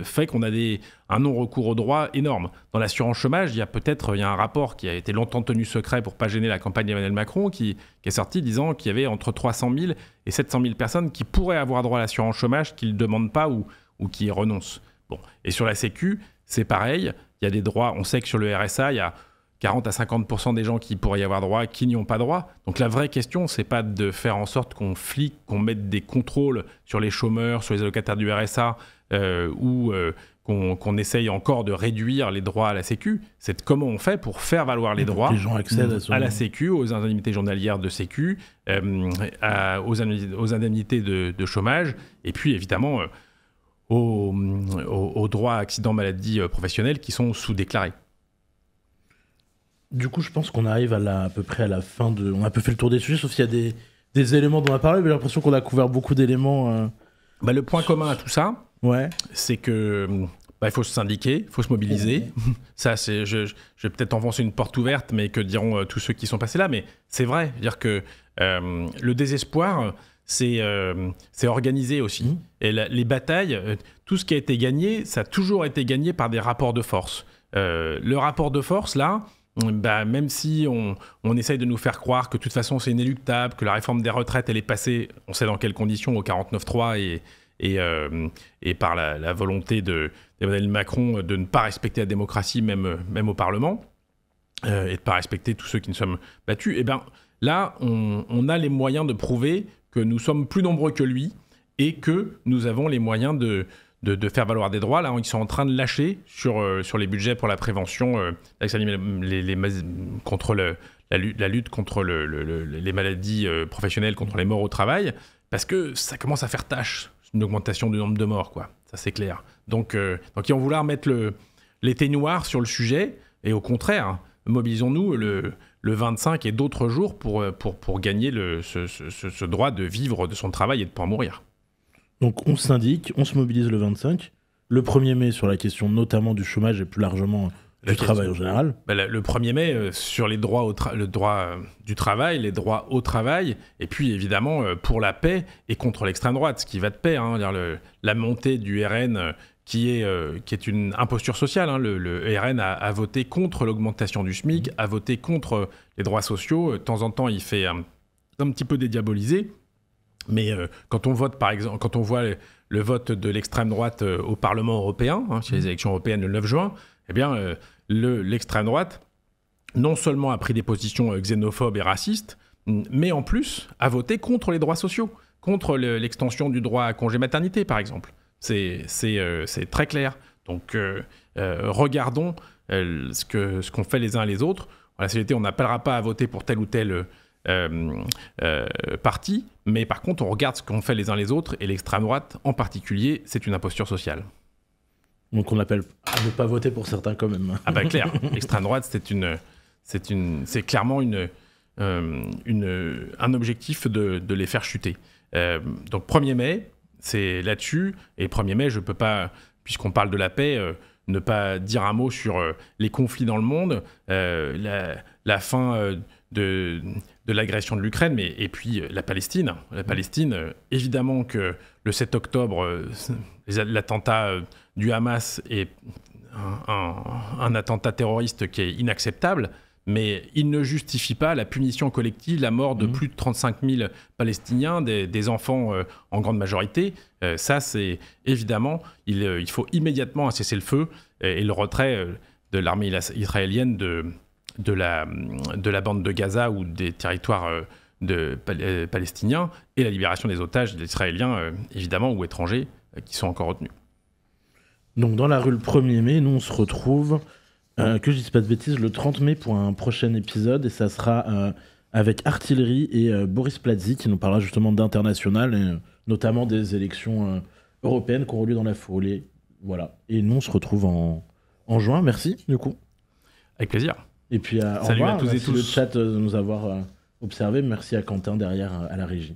Fait qu'on a des, un non-recours au droit énorme. Dans l'assurance chômage, il y a peut-être un rapport qui a été longtemps tenu secret pour pas gêner la campagne d'Emmanuel Macron qui, qui, est sorti disant qu'il y avait entre 300 000 et 700 000 personnes qui pourraient avoir droit à l'assurance chômage, qui ne demandent pas ou, ou qui renoncent. Bon. Et sur la Sécu, c'est pareil. Il y a des droits. On sait que sur le RSA, il y a 40 à 50 des gens qui pourraient y avoir droit, qui n'y ont pas droit. Donc la vraie question, c'est pas de faire en sorte qu'on flique, qu'on mette des contrôles sur les chômeurs, sur les allocataires du RSA, euh, ou euh, qu'on essaye encore de réduire les droits à la Sécu, c'est comment on fait pour faire valoir les droits gens accèdent à, la Sécu, aux indemnités journalières de Sécu, euh, aux, indemnités de, chômage, et puis évidemment aux, aux, droits à accident maladie professionnels qui sont sous-déclarés. Du coup, je pense qu'on arrive à, la, à peu près à la fin de. On a un peu fait le tour des sujets, sauf s'il y a des, des éléments dont on a parlé, mais j'ai l'impression qu'on a couvert beaucoup d'éléments. Bah, le point commun à tout ça, ouais. c'est que bah, il faut se syndiquer, il faut se mobiliser. Ça, c'est, je, vais peut-être enfoncer une porte ouverte, mais que diront euh, tous ceux qui sont passés là. Mais c'est vrai, dire que euh, le désespoir, c'est, euh, c'est organisé aussi. Mmh. Et les batailles, tout ce qui a été gagné, ça a toujours été gagné par des rapports de force. le rapport de force, là, bah, même si on, essaye de nous faire croire que de toute façon c'est inéluctable, que la réforme des retraites elle est passée, on sait dans quelles conditions, au 49.3 et, et, euh, et par la, volonté d'Emmanuel Macron de ne pas respecter la démocratie même, au Parlement, euh, et de ne pas respecter tous ceux qui nous sommes battus, et eh bien là on a les moyens de prouver que nous sommes plus nombreux que lui et que nous avons les moyens de, de, faire valoir des droits. Là, ils sont en train de lâcher sur, euh, sur les budgets pour la prévention, euh, les, la, lutte contre les maladies euh, professionnelles, contre les morts au travail, parce que ça commence à faire tâche, une augmentation du nombre de morts, quoi. Ça, c'est clair. Donc, donc, ils vont vouloir mettre l'été noir sur le sujet, et au contraire, mobilisons-nous le, le 25 et d'autres jours pour, pour, pour gagner le, ce, ce droit de vivre de son travail et de ne pas mourir. Donc on syndique, on se mobilise le 25. Le 1er mai sur la question notamment du chômage et plus largement du travail en général. Bah, le 1er mai euh, sur les droits au le droit euh, du travail, les droits au travail, et puis évidemment euh, pour la paix et contre l'extrême droite, ce qui va de paix, hein, le, la montée du RN qui est, qui est une imposture sociale. Hein. le, RN a, voté contre l'augmentation du SMIC, a voté contre les droits sociaux. De temps en temps, il fait un, un petit peu dédiaboliser. Mais quand on vote, par exemple, quand on voit le, vote de l'extrême droite au Parlement européen, hein, les élections européennes le 9 juin, eh bien, l'extrême droite, non seulement a pris des positions xénophobes et racistes, mais en plus a voté contre les droits sociaux, contre l'extension du droit à congé maternité, par exemple. C'est très clair. Donc, regardons ce qu'ont fait les uns et les autres. La CGT, on n'appellera pas à voter pour tel ou tel euh, euh, parti, mais par contre, on regarde ce qu'ont fait les uns les autres, et l'extrême droite en particulier, c'est une imposture sociale. Donc on appelle à ne pas voter pour certains quand même. Ah bah clair, l'extrême droite, c'est une, c'est une, c'est clairement une, euh, une, un objectif de, de, les faire chuter. donc 1er mai, c'est là-dessus, et 1er mai, je peux pas, puisqu'on parle de la paix, ne pas dire un mot sur les conflits dans le monde, la, la, fin de, de l'agression de l'Ukraine, mais et puis euh, la Palestine. La Palestine, euh, évidemment que le 7 octobre, euh, l'attentat du Hamas est un, attentat terroriste qui est inacceptable, mais il ne justifie pas la punition collective, la mort de mmh. plus de 35 000 Palestiniens, des, enfants en grande majorité. ça, c'est évidemment, il, il, faut immédiatement un cessez-le-feu et le retrait de l'armée israélienne de, de la, de la bande de Gaza ou des territoires euh, de, euh, palestiniens et la libération des otages israéliens, euh, évidemment, ou étrangers, qui sont encore retenus. Donc dans la rue le 1er mai, nous on se retrouve, que je dise pas de bêtises, le 30 mai pour un prochain épisode, et ça sera avec Artillerie et Boris Platzi qui nous parlera justement d'international, et notamment des élections européennes qui auront lieu dans la foulée. Voilà. Et nous on se retrouve en, en juin, merci du coup. Avec plaisir. Et puis, euh, Salut à tous et tous. le chat de nous avoir euh, observé. Merci à Quentin derrière euh, à la régie.